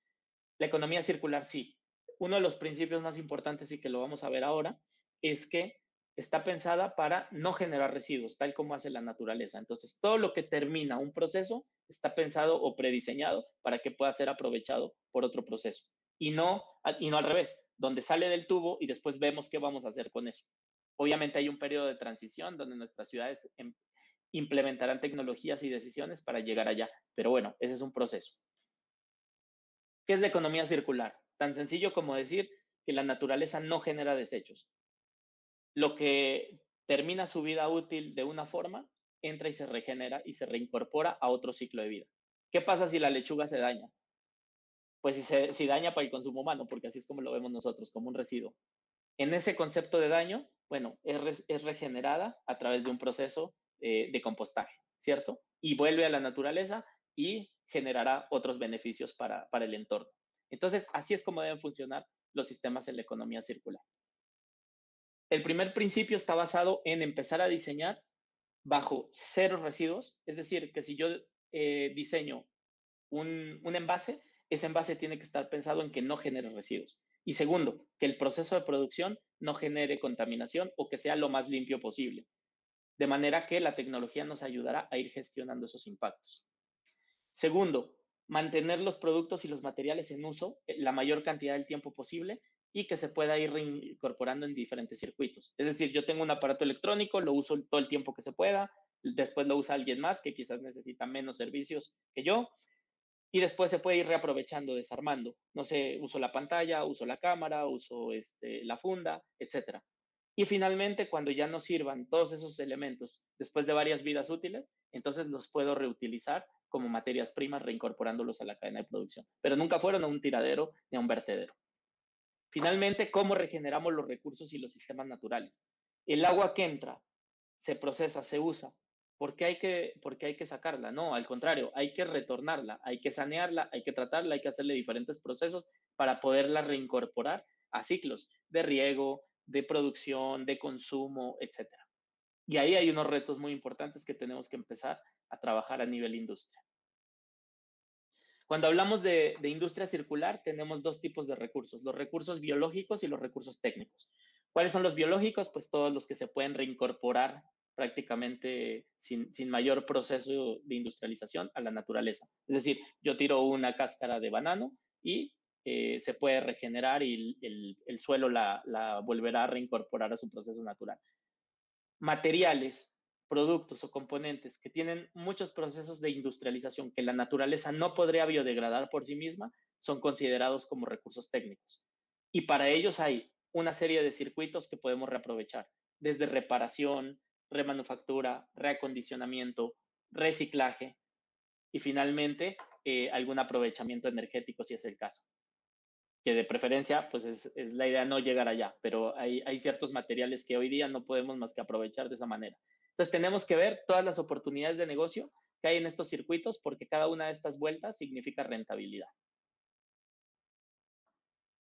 La economía circular sí. Uno de los principios más importantes y que lo vamos a ver ahora es que está pensada para no generar residuos, tal como hace la naturaleza. Entonces, todo lo que termina un proceso está pensado o prediseñado para que pueda ser aprovechado por otro proceso. Y no, y no al revés, donde sale del tubo y después vemos qué vamos a hacer con eso. Obviamente hay un periodo de transición donde nuestras ciudades em, implementarán tecnologías y decisiones para llegar allá. Pero bueno, ese es un proceso. ¿Qué es la economía circular? Tan sencillo como decir que la naturaleza no genera desechos lo que termina su vida útil de una forma, entra y se regenera y se reincorpora a otro ciclo de vida. ¿Qué pasa si la lechuga se daña? Pues si se daña para el consumo humano, porque así es como lo vemos nosotros, como un residuo. En ese concepto de daño, bueno, es, regenerada a través de un proceso eh, de compostaje, ¿cierto? Y vuelve a la naturaleza y generará otros beneficios para el entorno. Entonces, así es como deben funcionar los sistemas en la economía circular. El primer principio está basado en empezar a diseñar bajo cero residuos, es decir, que si yo eh, diseño un, un envase, ese envase tiene que estar pensado en que no genere residuos. Y segundo, que el proceso de producción no genere contaminación o que sea lo más limpio posible. De manera que la tecnología nos ayudará a ir gestionando esos impactos. Segundo, mantener los productos y los materiales en uso eh, la mayor cantidad del tiempo posible y que se pueda ir incorporando en diferentes circuitos. Es decir, yo tengo un aparato electrónico, lo uso todo el tiempo que se pueda, después lo usa alguien más que quizás necesita menos servicios que yo, y después se puede ir reaprovechando, desarmando. No sé, uso la pantalla, uso la cámara, uso este, la funda, etc. Y finalmente, cuando ya no sirvan todos esos elementos después de varias vidas útiles, entonces los puedo reutilizar como materias primas, reincorporándolos a la cadena de producción. Pero nunca fueron a un tiradero ni a un vertedero. Finalmente, ¿cómo regeneramos los recursos y los sistemas naturales? El agua que entra, se procesa, se usa. ¿Por qué hay que, porque hay que sacarla? No, al contrario, hay que retornarla, hay que sanearla, hay que tratarla, hay que hacerle diferentes procesos para poderla reincorporar a ciclos de riego, de producción, de consumo, etc. Y ahí hay unos retos muy importantes que tenemos que empezar a trabajar a nivel industria. Cuando hablamos de, de, industria circular, tenemos dos tipos de recursos, los recursos biológicos y los recursos técnicos. ¿Cuáles son los biológicos? Pues todos los que se pueden reincorporar prácticamente sin, sin, mayor proceso de industrialización a la naturaleza. Es decir, yo tiro una cáscara de banano y eh, se puede regenerar y el, el suelo la, la, volverá a reincorporar a su proceso natural. Materiales, productos o componentes que tienen muchos procesos de industrialización que la naturaleza no podría biodegradar por sí misma son considerados como recursos técnicos. Y para ellos hay una serie de circuitos que podemos reaprovechar, desde reparación, remanufactura, reacondicionamiento, reciclaje y finalmente eh, algún aprovechamiento energético si es el caso. Que de preferencia, pues es, la idea no llegar allá, pero hay, ciertos materiales que hoy día no podemos más que aprovechar de esa manera. Entonces tenemos que ver todas las oportunidades de negocio que hay en estos circuitos porque cada una de estas vueltas significa rentabilidad.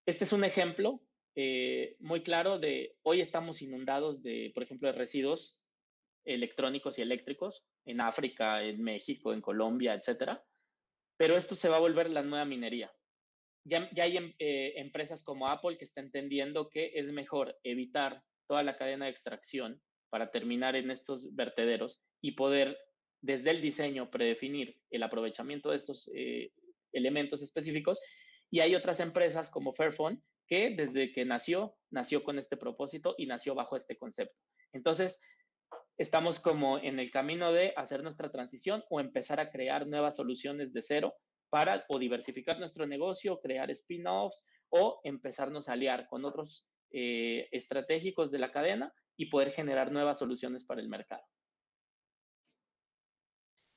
Este es un ejemplo eh, muy claro de hoy estamos inundados de, por ejemplo, de residuos electrónicos y eléctricos en África, en México, en Colombia, etcétera. Pero esto se va a volver la nueva minería. Ya, hay eh, empresas como Apple que están entendiendo que es mejor evitar toda la cadena de extracción para terminar en estos vertederos y poder desde el diseño predefinir el aprovechamiento de estos eh, elementos específicos. Y hay otras empresas como Fairphone que desde que nació, nació con este propósito y nació bajo este concepto. Entonces, estamos como en el camino de hacer nuestra transición o empezar a crear nuevas soluciones de cero para o diversificar nuestro negocio, crear spin-offs o empezarnos a aliar con otros eh, estratégicos de la cadena y poder generar nuevas soluciones para el mercado.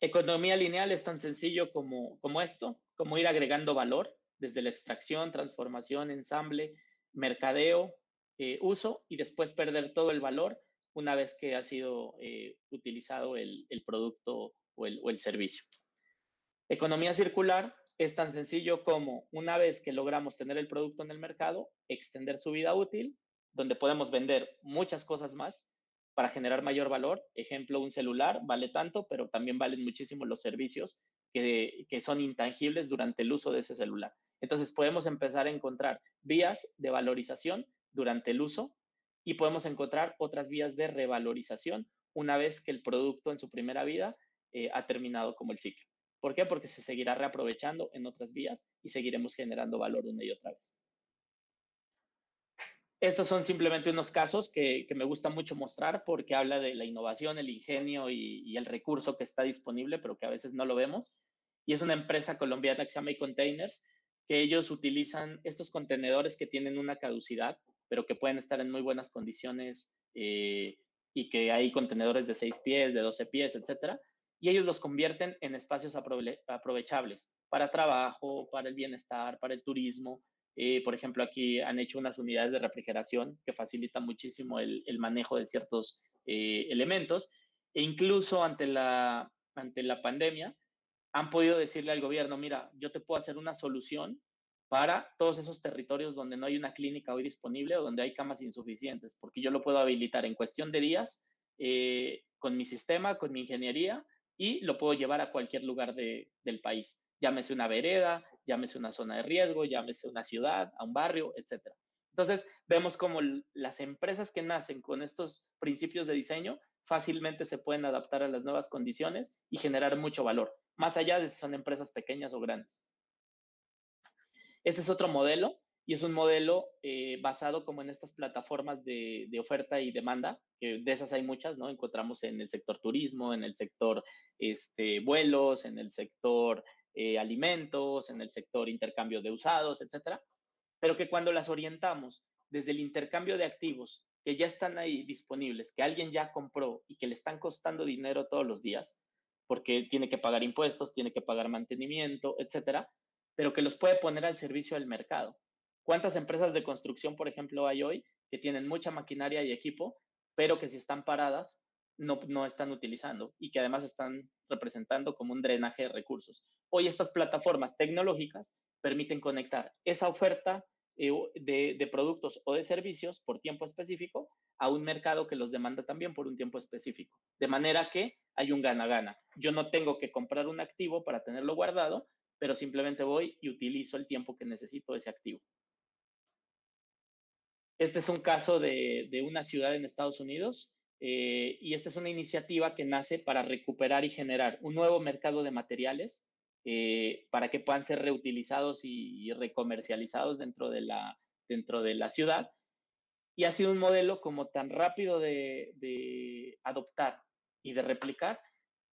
Economía lineal es tan sencillo como, como esto, como ir agregando valor desde la extracción, transformación, ensamble, mercadeo, eh, uso y después perder todo el valor una vez que ha sido eh, utilizado el, el producto o el, o el, servicio. Economía circular es tan sencillo como una vez que logramos tener el producto en el mercado, extender su vida útil, donde podemos vender muchas cosas más para generar mayor valor. Ejemplo, un celular vale tanto, pero también valen muchísimo los servicios que, que son intangibles durante el uso de ese celular. Entonces podemos empezar a encontrar vías de valorización durante el uso y podemos encontrar otras vías de revalorización una vez que el producto en su primera vida eh, ha terminado como el ciclo. ¿Por qué? Porque se seguirá reaprovechando en otras vías y seguiremos generando valor una y otra vez. Estos son simplemente unos casos que, me gusta mucho mostrar porque habla de la innovación, el ingenio y, y, el recurso que está disponible, pero que a veces no lo vemos. Y es una empresa colombiana que se llama Containers, que ellos utilizan estos contenedores que tienen una caducidad pero que pueden estar en muy buenas condiciones eh, y que hay contenedores de 6 pies, de 12 pies, etcétera, y ellos los convierten en espacios aprovechables para trabajo, para el bienestar, para el turismo. Eh, por ejemplo, aquí han hecho unas unidades de refrigeración que facilitan muchísimo el, manejo de ciertos eh, elementos e incluso ante la, ante la pandemia han podido decirle al gobierno, mira, yo te puedo hacer una solución para todos esos territorios donde no hay una clínica hoy disponible o donde hay camas insuficientes, porque yo lo puedo habilitar en cuestión de días eh, con mi sistema, con mi ingeniería y lo puedo llevar a cualquier lugar de, del país. Llámese una vereda, llámese una zona de riesgo, llámese una ciudad, a un barrio, etc. Entonces, vemos como las empresas que nacen con estos principios de diseño fácilmente se pueden adaptar a las nuevas condiciones y generar mucho valor, más allá de si son empresas pequeñas o grandes. Ese es otro modelo y es un modelo eh, basado como en estas plataformas de, de, oferta y demanda, que de esas hay muchas, ¿no? Encontramos en el sector turismo, en el sector este, vuelos, en el sector eh, alimentos, en el sector intercambio de usados, etcétera, pero que cuando las orientamos desde el intercambio de activos que ya están ahí disponibles, que alguien ya compró y que le están costando dinero todos los días, porque tiene que pagar impuestos, tiene que pagar mantenimiento, etcétera, pero que los puede poner al servicio del mercado. ¿Cuántas empresas de construcción, por ejemplo, hay hoy que tienen mucha maquinaria y equipo, pero que si están paradas no, están utilizando y que además están representando como un drenaje de recursos? Hoy estas plataformas tecnológicas permiten conectar esa oferta eh, de, de, productos o de servicios por tiempo específico a un mercado que los demanda también por un tiempo específico. De manera que hay un gana-gana. Yo no tengo que comprar un activo para tenerlo guardado, pero simplemente voy y utilizo el tiempo que necesito ese activo. Este es un caso de, de una ciudad en Estados Unidos eh, y esta es una iniciativa que nace para recuperar y generar un nuevo mercado de materiales eh, para que puedan ser reutilizados y, recomercializados dentro de, la, dentro de la ciudad. Y ha sido un modelo como tan rápido de, de adoptar y de replicar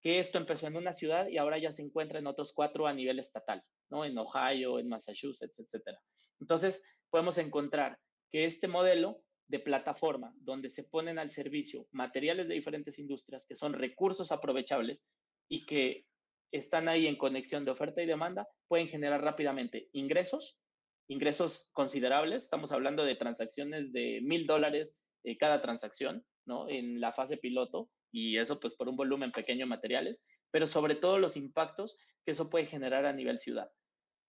que esto empezó en una ciudad y ahora ya se encuentra en otros cuatro a nivel estatal, ¿no? En Ohio, en Massachusetts, etcétera. Entonces, podemos encontrar que este modelo de plataforma donde se ponen al servicio materiales de diferentes industrias que son recursos aprovechables y que están ahí en conexión de oferta y demanda, pueden generar rápidamente ingresos, ingresos considerables. Estamos hablando de transacciones de mil dólares eh, cada transacción, ¿no? En la fase piloto y eso pues por un volumen pequeño de materiales, pero sobre todo los impactos que eso puede generar a nivel ciudad.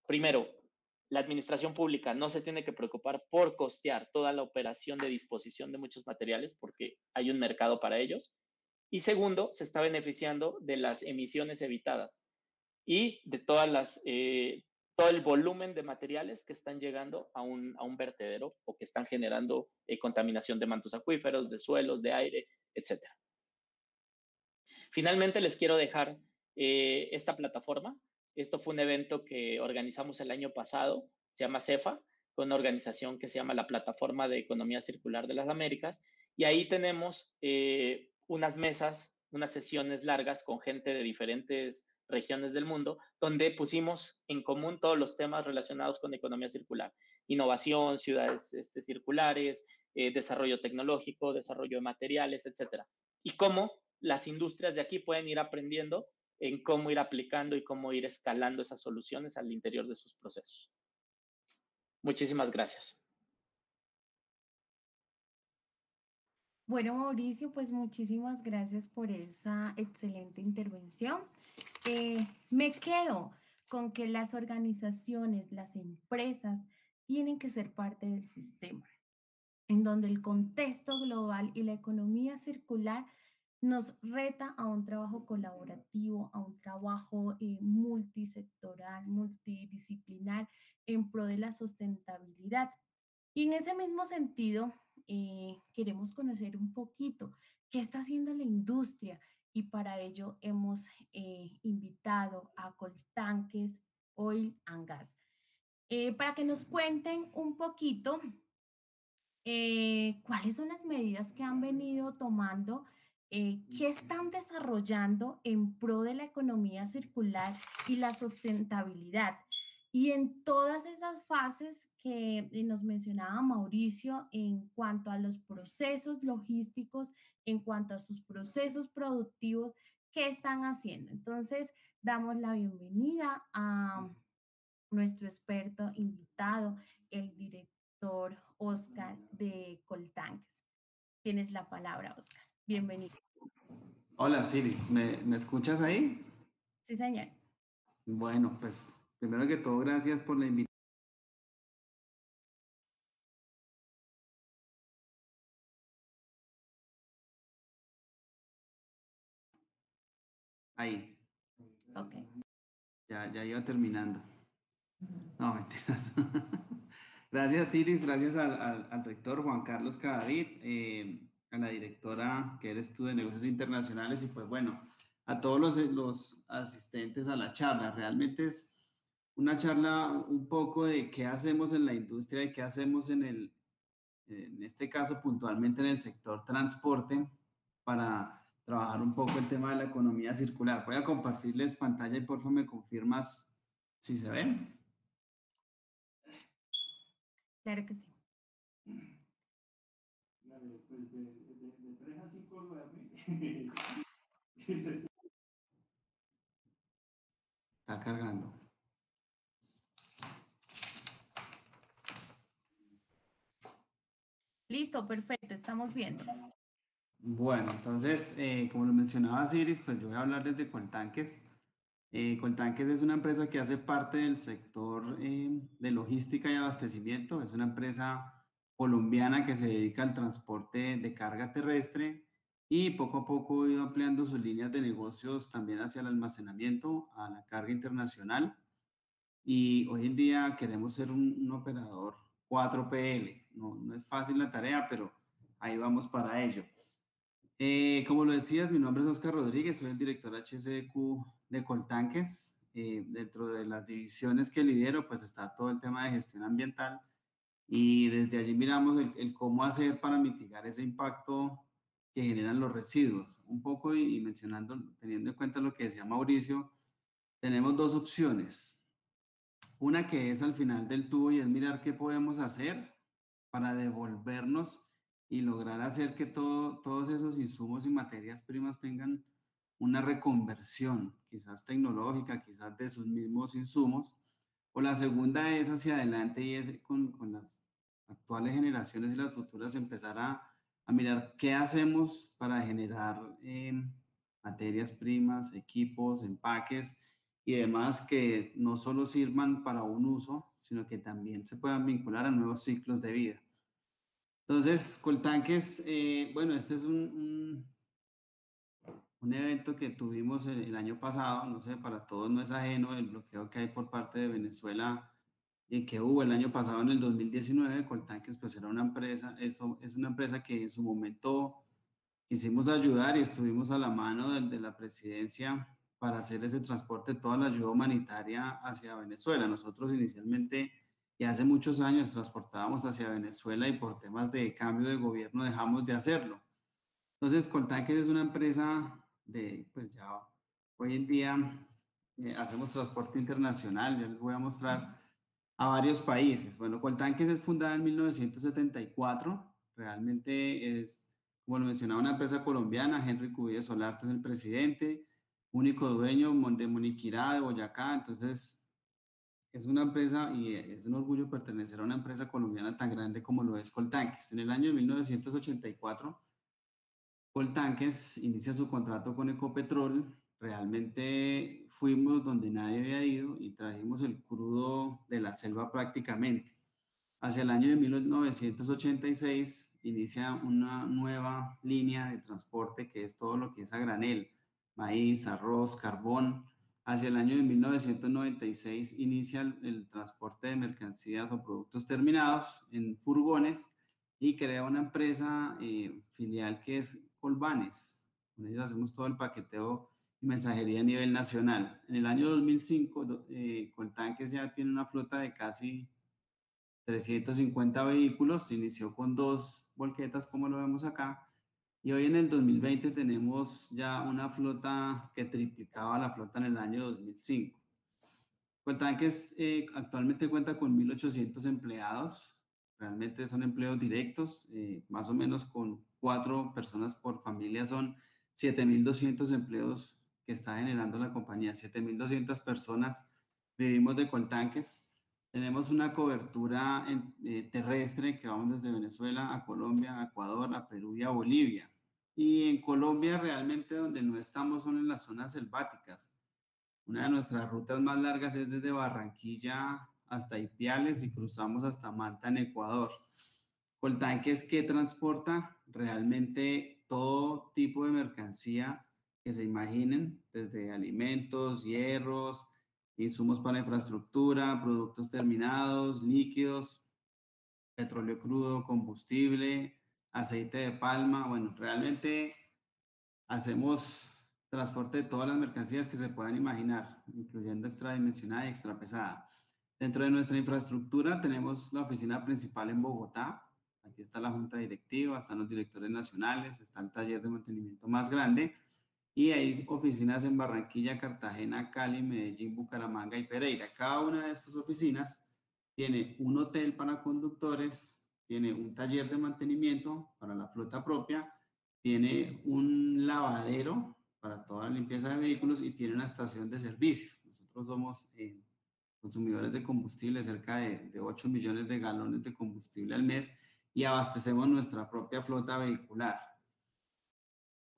Primero, la administración pública no se tiene que preocupar por costear toda la operación de disposición de muchos materiales porque hay un mercado para ellos. Y segundo, se está beneficiando de las emisiones evitadas y de todas las, eh, todo el volumen de materiales que están llegando a un, a un vertedero o que están generando eh, contaminación de mantos acuíferos, de suelos, de aire, etc. Finalmente, les quiero dejar eh, esta plataforma esto fue un evento que organizamos el año pasado, se llama CEFA, con una organización que se llama la Plataforma de Economía Circular de las Américas, y ahí tenemos eh, unas mesas, unas sesiones largas con gente de diferentes regiones del mundo, donde pusimos en común todos los temas relacionados con economía circular, innovación, ciudades este, circulares, eh, desarrollo tecnológico, desarrollo de materiales, etcétera. Y cómo las industrias de aquí pueden ir aprendiendo en cómo ir aplicando y cómo ir escalando esas soluciones al interior de sus procesos. Muchísimas gracias. Bueno, Mauricio, pues muchísimas gracias por esa excelente intervención. Eh, me quedo con que las organizaciones, las empresas, tienen que ser parte del sistema, en donde el contexto global y la economía circular nos reta a un trabajo colaborativo, a un trabajo eh, multisectoral, multidisciplinar en pro de la sustentabilidad. Y en ese mismo sentido, eh, queremos conocer un poquito qué está haciendo la industria y para ello hemos eh, invitado a Coltanques Oil and Gas para que nos cuenten un poquito cuáles son las medidas que han venido tomando eh, ¿qué están desarrollando en pro de la economía circular y la sustentabilidad? Y en todas esas fases que eh, nos mencionaba Mauricio en cuanto a los procesos logísticos, en cuanto a sus procesos productivos, ¿qué están haciendo? Entonces, damos la bienvenida a nuestro experto invitado, el director Oscar de Coltanques. Tienes la palabra, Oscar. Bienvenido. Hola, Siris, ¿me, ¿me escuchas ahí? Sí, señor. Bueno, pues primero que todo, gracias por la invitación. Ahí. Ok. Ya, ya iba terminando. No, mentiras. (laughs) gracias, Siris. Gracias al, al, al, rector Juan Carlos Cadavid. Eh, a la directora que eres tú de negocios internacionales y pues bueno, a todos los, los asistentes a la charla. Realmente es una charla un poco de qué hacemos en la industria y qué hacemos en el, en este caso puntualmente en el sector transporte para trabajar un poco el tema de la economía circular. Voy a compartirles pantalla y por favor me confirmas si se ven. Claro que sí. Está cargando. Listo, perfecto, estamos viendo. Bueno, entonces, eh, como lo mencionaba Siris, pues yo voy a hablar desde Cualtanques. Eh, Coltanques es una empresa que hace parte del sector eh, de logística y abastecimiento. Es una empresa colombiana que se dedica al transporte de carga terrestre y poco a poco ha ido ampliando sus líneas de negocios también hacia el almacenamiento, a la carga internacional. Y hoy en día queremos ser un, operador 4PL. No, no es fácil la tarea, pero ahí vamos para ello. Eh, como lo decías, mi nombre es Oscar Rodríguez, soy el director HCQ de Coltanques. Eh, dentro de las divisiones que lidero, pues está todo el tema de gestión ambiental y desde allí miramos el, cómo hacer para mitigar ese impacto que generan los residuos. Un poco y, mencionando, teniendo en cuenta lo que decía Mauricio, tenemos dos opciones. Una que es al final del tubo y es mirar qué podemos hacer para devolvernos y lograr hacer que todo, todos esos insumos y materias primas tengan una reconversión, quizás tecnológica, quizás de sus mismos insumos. O la segunda es hacia adelante y es con, con las actuales generaciones y las futuras empezar a, a mirar qué hacemos para generar em, materias primas, equipos, empaques y demás que no solo sirvan para un uso, sino que también se puedan vincular a nuevos ciclos de vida. Entonces, Coltanques, eh, bueno, este es un, un, evento que tuvimos el, año pasado, no sé, para todos no es ajeno el bloqueo que hay por parte de Venezuela que hubo el año pasado en el 2019. Coltanques pues era una empresa, eso es una empresa que en su momento quisimos ayudar y estuvimos a la mano de, de la presidencia para hacer ese transporte, toda la ayuda humanitaria hacia Venezuela. Nosotros inicialmente y hace muchos años transportábamos hacia Venezuela y por temas de cambio de gobierno dejamos de hacerlo. Entonces, Coltanques es una empresa de, pues ya hoy en día eh, hacemos transporte internacional, yo les voy a mostrar a varios países. Bueno, Coltanques es fundada en 1974, realmente es, como lo mencionaba, una empresa colombiana, Henry Cubillo Solarte es el presidente, único dueño de Moniquirá, de Boyacá, entonces es una empresa y es un orgullo pertenecer a una empresa colombiana tan grande como lo es Coltanques. En el año 1984, Coltanques inicia su contrato con Ecopetrol. Realmente fuimos donde nadie había ido y trajimos el crudo de la selva prácticamente. Hacia el año de 1986 inicia una nueva línea de transporte que es todo lo que es a granel, maíz, arroz, carbón, Hacia el año de 1996 inicia el, transporte de mercancías o productos terminados en furgones y crea una empresa eh, filial que es Colbanes. Con ellos hacemos todo el paqueteo y mensajería a nivel nacional. En el año 2005, eh, Coltanques ya tiene una flota de casi 350 vehículos. inició con dos volquetas, como lo vemos acá, y hoy en el 2020 tenemos ya una flota que triplicaba la flota en el año 2005. Cuentanques eh, actualmente cuenta con 1.800 empleados. Realmente son empleos directos, eh, más o menos con cuatro personas por familia son 7.200 empleos que está generando la compañía. 7.200 personas vivimos de Coltanques. Tenemos una cobertura eh, terrestre que vamos desde Venezuela a Colombia, a Ecuador, a Perú y a Bolivia. Y en Colombia realmente donde no estamos son en las zonas selváticas. Una de nuestras rutas más largas es desde Barranquilla hasta Ipiales y cruzamos hasta Manta en Ecuador. Coltanques que transporta realmente todo tipo de mercancía que se imaginen, desde alimentos, hierros, insumos para infraestructura, productos terminados, líquidos, petróleo crudo, combustible, aceite de palma. Bueno, realmente hacemos transporte de todas las mercancías que se puedan imaginar, incluyendo extradimensionada y extrapesada. Dentro de nuestra infraestructura tenemos la oficina principal en Bogotá. Aquí está la junta directiva, están los directores nacionales, está el taller de mantenimiento más grande y hay oficinas en Barranquilla, Cartagena, Cali, Medellín, Bucaramanga y Pereira. Cada una de estas oficinas tiene un hotel para conductores, tiene un taller de mantenimiento para la flota propia, tiene un lavadero para toda la limpieza de vehículos y tiene una estación de servicio. Nosotros somos eh, consumidores de combustible, cerca de, de 8 millones de galones de combustible al mes y abastecemos nuestra propia flota vehicular.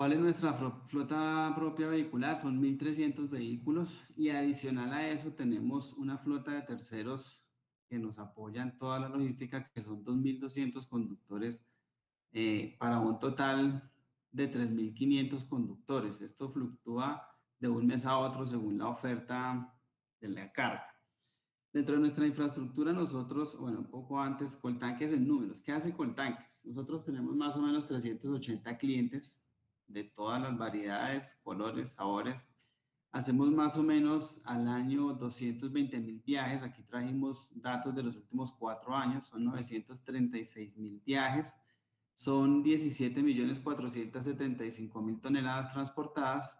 ¿Cuál es nuestra flota propia vehicular? Son 1.300 vehículos y adicional a eso tenemos una flota de terceros que nos apoyan toda la logística, que son 2.200 conductores eh, para un total de 3.500 conductores. Esto fluctúa de un mes a otro según la oferta de la carga. Dentro de nuestra infraestructura, nosotros, bueno, un poco antes, Coltanques en números. ¿Qué hace Coltanques? Nosotros tenemos más o menos 380 clientes de todas las variedades, colores, sabores. Hacemos más o menos al año 220 mil viajes. Aquí trajimos datos de los últimos cuatro años, son 936 mil viajes. Son 17 millones 475 mil toneladas transportadas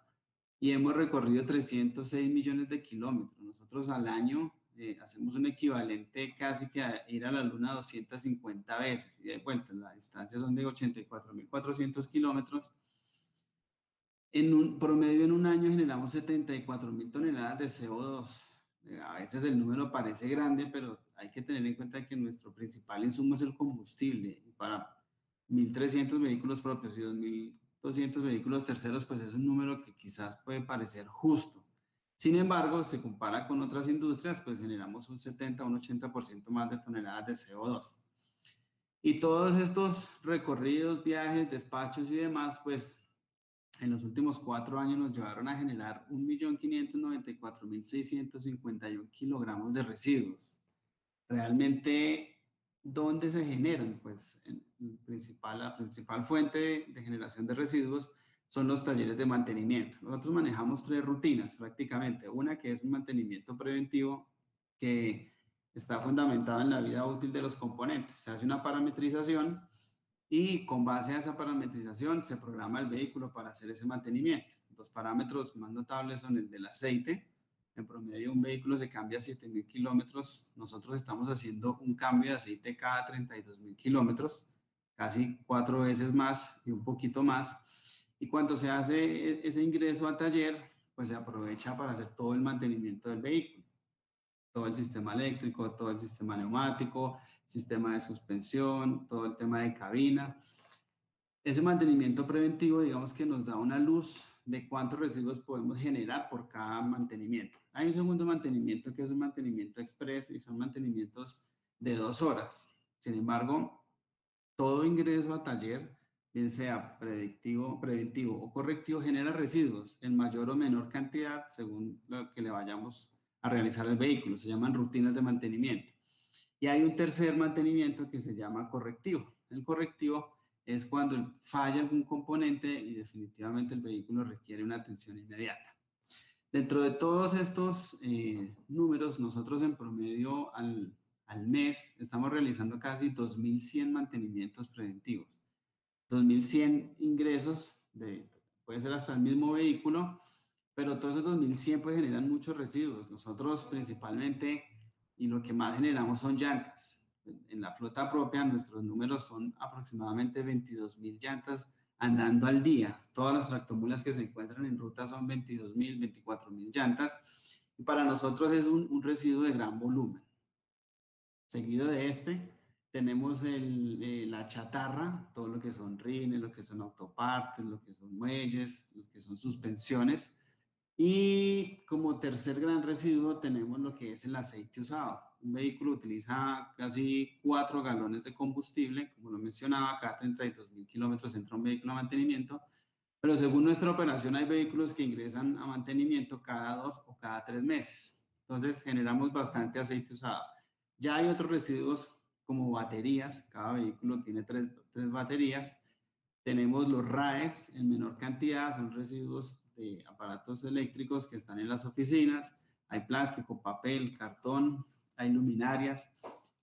y hemos recorrido 306 millones de kilómetros. Nosotros al año eh, hacemos un equivalente casi que a ir a la Luna 250 veces y de vuelta, la distancia son de 84.400 kilómetros. En un promedio en un año generamos 74.000 toneladas de CO2. Eh, a veces el número parece grande, pero hay que tener en cuenta que nuestro principal insumo es el combustible. Para 1.300 vehículos propios y 2.200 vehículos terceros, pues es un número que quizás puede parecer justo sin embargo, se compara con otras industrias, pues generamos un 70 o un 80% más de toneladas de CO2. Y todos estos recorridos, viajes, despachos y demás, pues en los últimos cuatro años nos llevaron a generar 1.594.651 kilogramos de residuos. Realmente, ¿dónde se generan? Pues principal, la principal fuente de generación de residuos son los talleres de mantenimiento. Nosotros manejamos tres rutinas prácticamente. Una que es un mantenimiento preventivo que está fundamentado en la vida útil de los componentes. Se hace una parametrización y con base a esa parametrización se programa el vehículo para hacer ese mantenimiento. Los parámetros más notables son el del aceite. En promedio un vehículo se cambia 7.000 kilómetros. Nosotros estamos haciendo un cambio de aceite cada 32.000 kilómetros, casi cuatro veces más y un poquito más y cuando se hace ese ingreso al taller, pues se aprovecha para hacer todo el mantenimiento del vehículo, todo el sistema eléctrico, todo el sistema neumático, sistema de suspensión, todo el tema de cabina. Ese mantenimiento preventivo, digamos que nos da una luz de cuántos residuos podemos generar por cada mantenimiento. Hay un segundo mantenimiento que es un mantenimiento express y son mantenimientos de dos horas. Sin embargo, todo ingreso a taller bien sea predictivo, preventivo o correctivo, genera residuos en mayor o menor cantidad según lo que le vayamos a realizar al vehículo. Se llaman rutinas de mantenimiento. Y hay un tercer mantenimiento que se llama correctivo. El correctivo es cuando falla algún componente y definitivamente el vehículo requiere una atención inmediata. Dentro de todos estos eh, números, nosotros en promedio al, al mes estamos realizando casi 2.100 mantenimientos preventivos. 2.100 ingresos, de, puede ser hasta el mismo vehículo, pero todos esos 2.100 pues generan muchos residuos. Nosotros principalmente, y lo que más generamos son llantas. En la flota propia nuestros números son aproximadamente 22.000 llantas andando al día. Todas las tractomulas que se encuentran en ruta son 22.000, 24.000 llantas. Y para nosotros es un, un residuo de gran volumen. Seguido de este, tenemos eh, la chatarra, todo lo que son rines, lo que son autopartes, lo que son muelles, lo que son suspensiones. Y como tercer gran residuo tenemos lo que es el aceite usado. Un vehículo utiliza casi 4 galones de combustible, como lo mencionaba, cada 32 mil kilómetros entra un vehículo a mantenimiento, pero según nuestra operación hay vehículos que ingresan a mantenimiento cada dos o cada tres meses. Entonces generamos bastante aceite usado. Ya hay otros residuos como baterías, cada vehículo tiene tres, tres baterías. Tenemos los RAES en menor cantidad, son residuos de aparatos eléctricos que están en las oficinas. Hay plástico, papel, cartón, hay luminarias,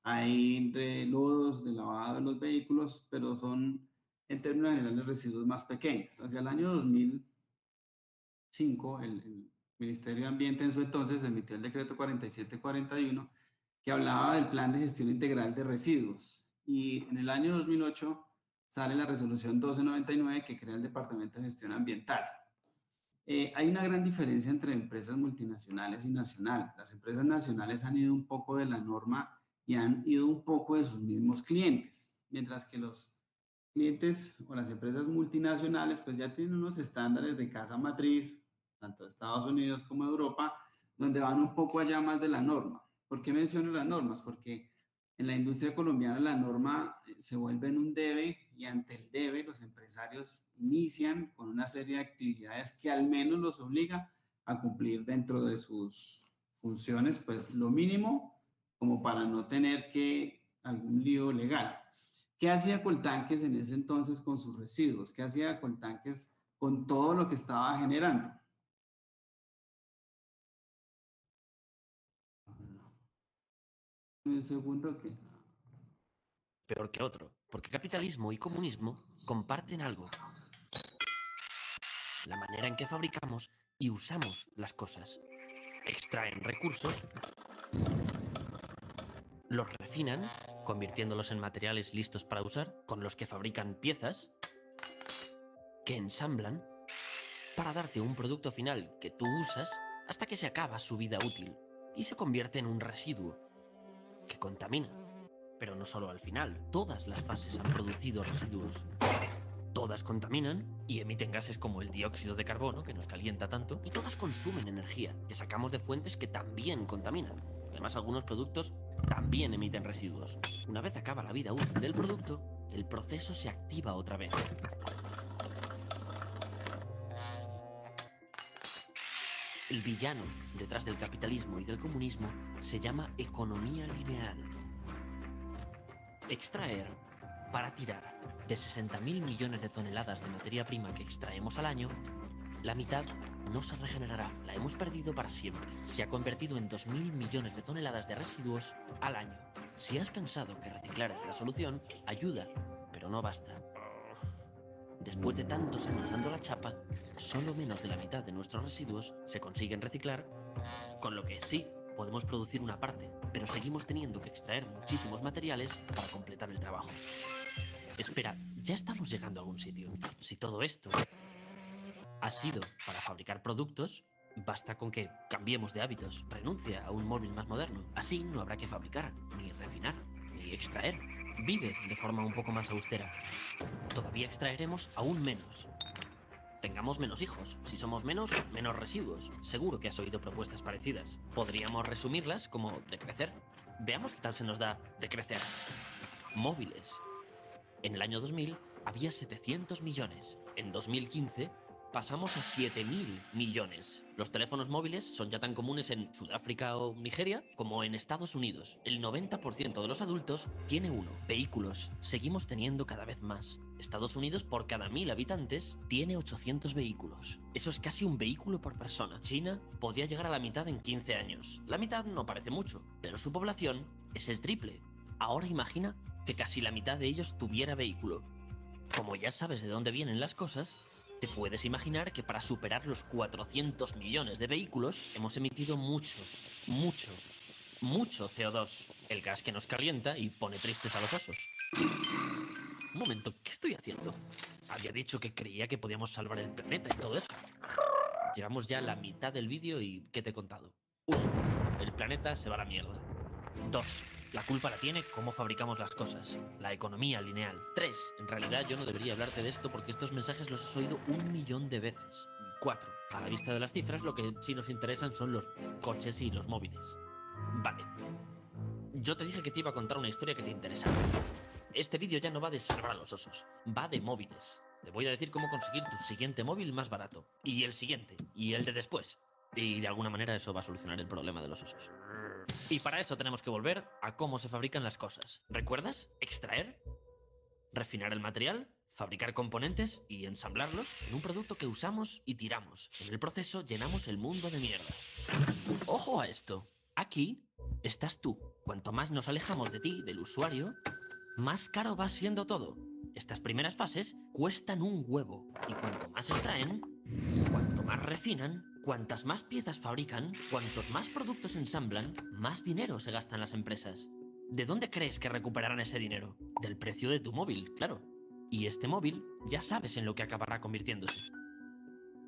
hay lodos de lavado de los vehículos, pero son en términos generales residuos más pequeños. Hacia el año 2005, el, el Ministerio de Ambiente en su entonces emitió el decreto 4741 que hablaba del Plan de Gestión Integral de Residuos. Y en el año 2008 sale la resolución 1299 que crea el Departamento de Gestión Ambiental. Eh, hay una gran diferencia entre empresas multinacionales y nacionales. Las empresas nacionales han ido un poco de la norma y han ido un poco de sus mismos clientes, mientras que los clientes o las empresas multinacionales pues ya tienen unos estándares de casa matriz, tanto de Estados Unidos como de Europa, donde van un poco allá más de la norma. ¿Por qué menciono las normas? Porque en la industria colombiana la norma eh, se vuelve en un debe y ante el debe los empresarios inician con una serie de actividades que al menos los obliga a cumplir dentro de sus funciones, pues lo mínimo como para no tener que algún lío legal. ¿Qué hacía Coltanques en ese entonces con sus residuos? ¿Qué hacía Coltanques con todo lo que estaba generando? Un segundo que... Peor que otro, porque capitalismo y comunismo comparten algo. La manera en que fabricamos y usamos las cosas. Extraen recursos, los refinan convirtiéndolos en materiales listos para usar, con los que fabrican piezas, que ensamblan, para darte un producto final que tú usas hasta que se acaba su vida útil y se convierte en un residuo que contamina. Pero no solo al final, todas las fases han producido residuos. Todas contaminan y emiten gases como el dióxido de carbono, que nos calienta tanto, y todas consumen energía, que sacamos de fuentes que también contaminan. Además, algunos productos también emiten residuos. Una vez acaba la vida útil del producto, el proceso se activa otra vez. El villano detrás del capitalismo y del comunismo se llama economía lineal. Extraer para tirar de 60.000 millones de toneladas de materia prima que extraemos al año, la mitad no se regenerará, la hemos perdido para siempre. Se ha convertido en 2.000 millones de toneladas de residuos al año. Si has pensado que reciclar es la solución, ayuda, pero no basta. Después de tantos años dando la chapa, solo menos de la mitad de nuestros residuos se consiguen reciclar, con lo que sí podemos producir una parte, pero seguimos teniendo que extraer muchísimos materiales para completar el trabajo. Espera, ya estamos llegando a algún sitio. Si todo esto ha sido para fabricar productos, basta con que cambiemos de hábitos, renuncia a un móvil más moderno. Así no habrá que fabricar, ni refinar, ni extraer. Vive de forma un poco más austera. Todavía extraeremos aún menos. Tengamos menos hijos. Si somos menos, menos residuos. Seguro que has oído propuestas parecidas. Podríamos resumirlas como decrecer. Veamos qué tal se nos da decrecer. Móviles. En el año 2000 había 700 millones. En 2015 pasamos a 7.000 millones. Los teléfonos móviles son ya tan comunes en Sudáfrica o Nigeria como en Estados Unidos. El 90% de los adultos tiene uno. Vehículos. Seguimos teniendo cada vez más. Estados Unidos por cada mil habitantes tiene 800 vehículos. Eso es casi un vehículo por persona. China podría llegar a la mitad en 15 años. La mitad no parece mucho, pero su población es el triple. Ahora imagina que casi la mitad de ellos tuviera vehículo. Como ya sabes de dónde vienen las cosas, te puedes imaginar que para superar los 400 millones de vehículos hemos emitido mucho, mucho, mucho CO2, el gas que nos calienta y pone tristes a los osos. Un momento, ¿qué estoy haciendo? Había dicho que creía que podíamos salvar el planeta y todo eso. Llevamos ya la mitad del vídeo y ¿qué te he contado? Uno, el planeta se va a la mierda. Dos, la culpa la tiene cómo fabricamos las cosas, la economía lineal. 3. En realidad yo no debería hablarte de esto porque estos mensajes los has oído un millón de veces. 4. A la vista de las cifras lo que sí nos interesan son los coches y los móviles. Vale. Yo te dije que te iba a contar una historia que te interesaba. Este vídeo ya no va de salvar a los osos, va de móviles. Te voy a decir cómo conseguir tu siguiente móvil más barato. Y el siguiente. Y el de después. Y de alguna manera eso va a solucionar el problema de los osos. Y para eso tenemos que volver a cómo se fabrican las cosas. ¿Recuerdas? Extraer, refinar el material, fabricar componentes y ensamblarlos en un producto que usamos y tiramos. En el proceso llenamos el mundo de mierda. Ojo a esto. Aquí estás tú. Cuanto más nos alejamos de ti, del usuario, más caro va siendo todo. Estas primeras fases cuestan un huevo y cuanto más extraen, cuanto más refinan, Cuantas más piezas fabrican, cuantos más productos ensamblan, más dinero se gastan las empresas. ¿De dónde crees que recuperarán ese dinero? Del precio de tu móvil, claro. Y este móvil ya sabes en lo que acabará convirtiéndose.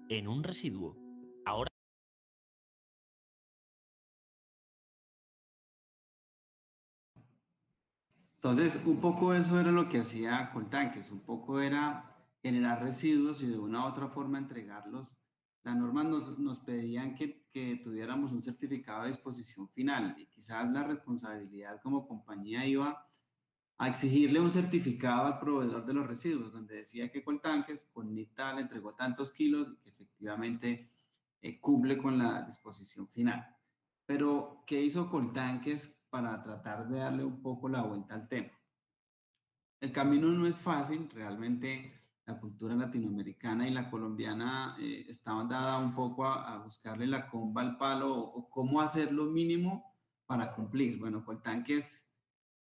En un residuo. Ahora Entonces, un poco eso era lo que hacía Coltanques, un poco era generar residuos y de una u otra forma entregarlos. Las normas nos, pedían que, tuviéramos un certificado de disposición final y quizás la responsabilidad como compañía iba a exigirle un certificado al proveedor de los residuos, donde decía que Coltanques con NIPTAL entregó tantos kilos y que efectivamente eh, cumple con la disposición final. Pero, ¿qué hizo Coltanques para tratar de darle un poco la vuelta al tema? El camino no es fácil, realmente la cultura latinoamericana y la colombiana eh, estaban dadas un poco a, a, buscarle la comba al palo o, o, cómo hacer lo mínimo para cumplir. Bueno, Coltanques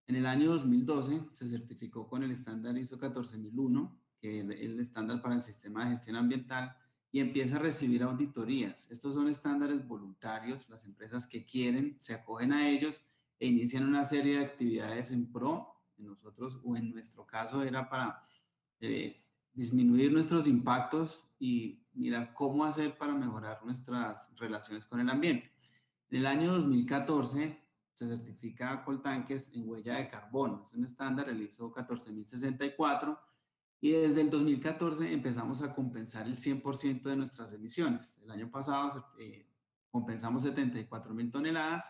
en el año 2012 se certificó con el estándar ISO 14001, que es el estándar para el sistema de gestión ambiental, y empieza a recibir auditorías. Estos son estándares voluntarios, las empresas que quieren se acogen a ellos e inician una serie de actividades en pro, en nosotros o en nuestro caso era para eh, disminuir nuestros impactos y mirar cómo hacer para mejorar nuestras relaciones con el ambiente. En el año 2014 se certifica Coltanques en huella de carbono. Es un estándar, el ISO 14064, y desde el 2014 empezamos a compensar el 100% de nuestras emisiones. El año pasado eh, compensamos 74 mil toneladas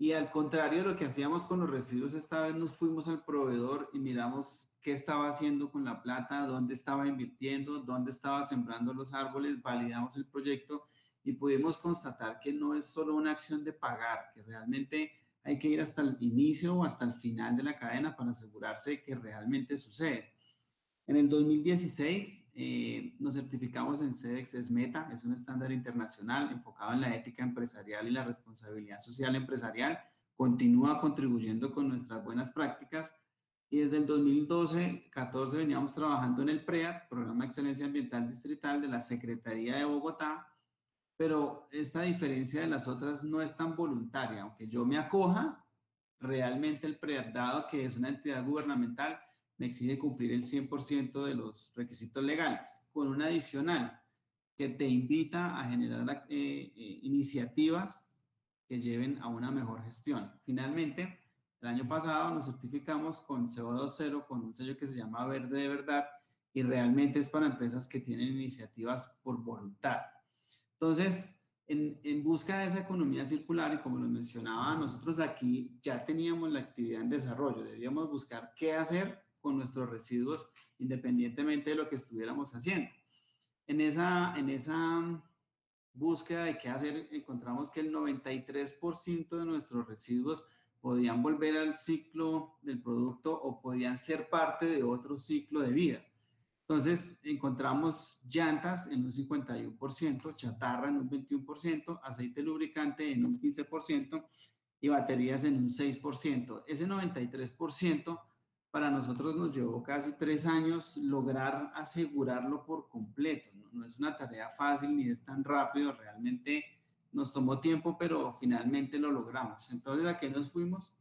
y al contrario de lo que hacíamos con los residuos, esta vez nos fuimos al proveedor y miramos qué estaba haciendo con la plata, dónde estaba invirtiendo, dónde estaba sembrando los árboles, validamos el proyecto y pudimos constatar que no es solo una acción de pagar, que realmente hay que ir hasta el inicio o hasta el final de la cadena para asegurarse que realmente sucede. En el 2016 eh, nos certificamos en SEDEX ESMETA, es un estándar internacional enfocado en la ética empresarial y la responsabilidad social empresarial. Continúa contribuyendo con nuestras buenas prácticas y desde el 2012-14 veníamos trabajando en el PREAD, Programa de Excelencia Ambiental Distrital de la Secretaría de Bogotá, pero esta diferencia de las otras no es tan voluntaria. Aunque yo me acoja, realmente el dado que es una entidad gubernamental, me exige cumplir el 100% de los requisitos legales, con un adicional que te invita a generar eh, eh, iniciativas que lleven a una mejor gestión. Finalmente, el año pasado nos certificamos con CO2 con un sello que se llama Verde de Verdad y realmente es para empresas que tienen iniciativas por voluntad. Entonces, en, en, busca de esa economía circular, y como lo mencionaba, nosotros aquí ya teníamos la actividad en desarrollo, debíamos buscar qué hacer con nuestros residuos independientemente de lo que estuviéramos haciendo. En esa, en esa búsqueda de qué hacer, encontramos que el 93% de nuestros residuos podían volver al ciclo del producto o podían ser parte de otro ciclo de vida. Entonces, encontramos llantas en un 51%, chatarra en un 21%, aceite lubricante en un 15% y baterías en un 6%. Ese 93% para nosotros nos llevó casi tres años lograr asegurarlo por completo. No, no es una tarea fácil ni es tan rápido, realmente nos tomó tiempo, pero finalmente lo logramos. Entonces, ¿a qué nos fuimos?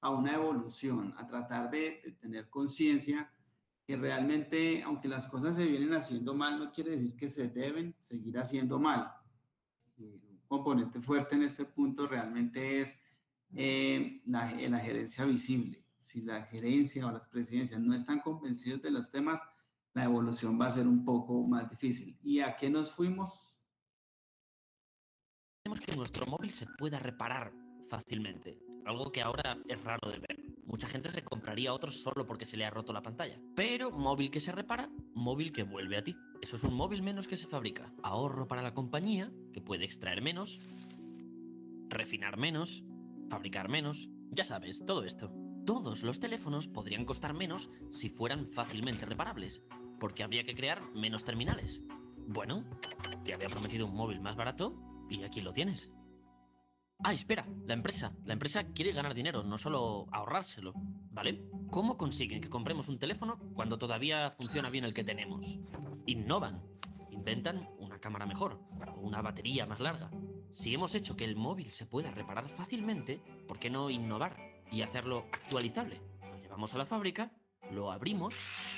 A una evolución, a tratar de, de tener conciencia que realmente, aunque las cosas se vienen haciendo mal, no quiere decir que se deben seguir haciendo mal. Un componente fuerte en este punto realmente es eh, la, la, gerencia visible. Si la gerencia o las presidencias no están convencidos de los temas, la evolución va a ser un poco más difícil. ¿Y a qué nos fuimos? Que nuestro móvil se pueda reparar fácilmente, algo que ahora es raro de ver. Mucha gente se compraría otro solo porque se le ha roto la pantalla. Pero móvil que se repara, móvil que vuelve a ti. Eso es un móvil menos que se fabrica. Ahorro para la compañía, que puede extraer menos, refinar menos, fabricar menos. Ya sabes, todo esto. Todos los teléfonos podrían costar menos si fueran fácilmente reparables, porque habría que crear menos terminales. Bueno, te había prometido un móvil más barato y aquí lo tienes. Ah, espera, la empresa. La empresa quiere ganar dinero, no solo ahorrárselo, ¿vale? ¿Cómo consiguen que compremos un teléfono cuando todavía funciona bien el que tenemos? Innovan. Inventan una cámara mejor, una batería más larga. Si hemos hecho que el móvil se pueda reparar fácilmente, ¿por qué no innovar y hacerlo actualizable? Lo llevamos a la fábrica lo abrimos,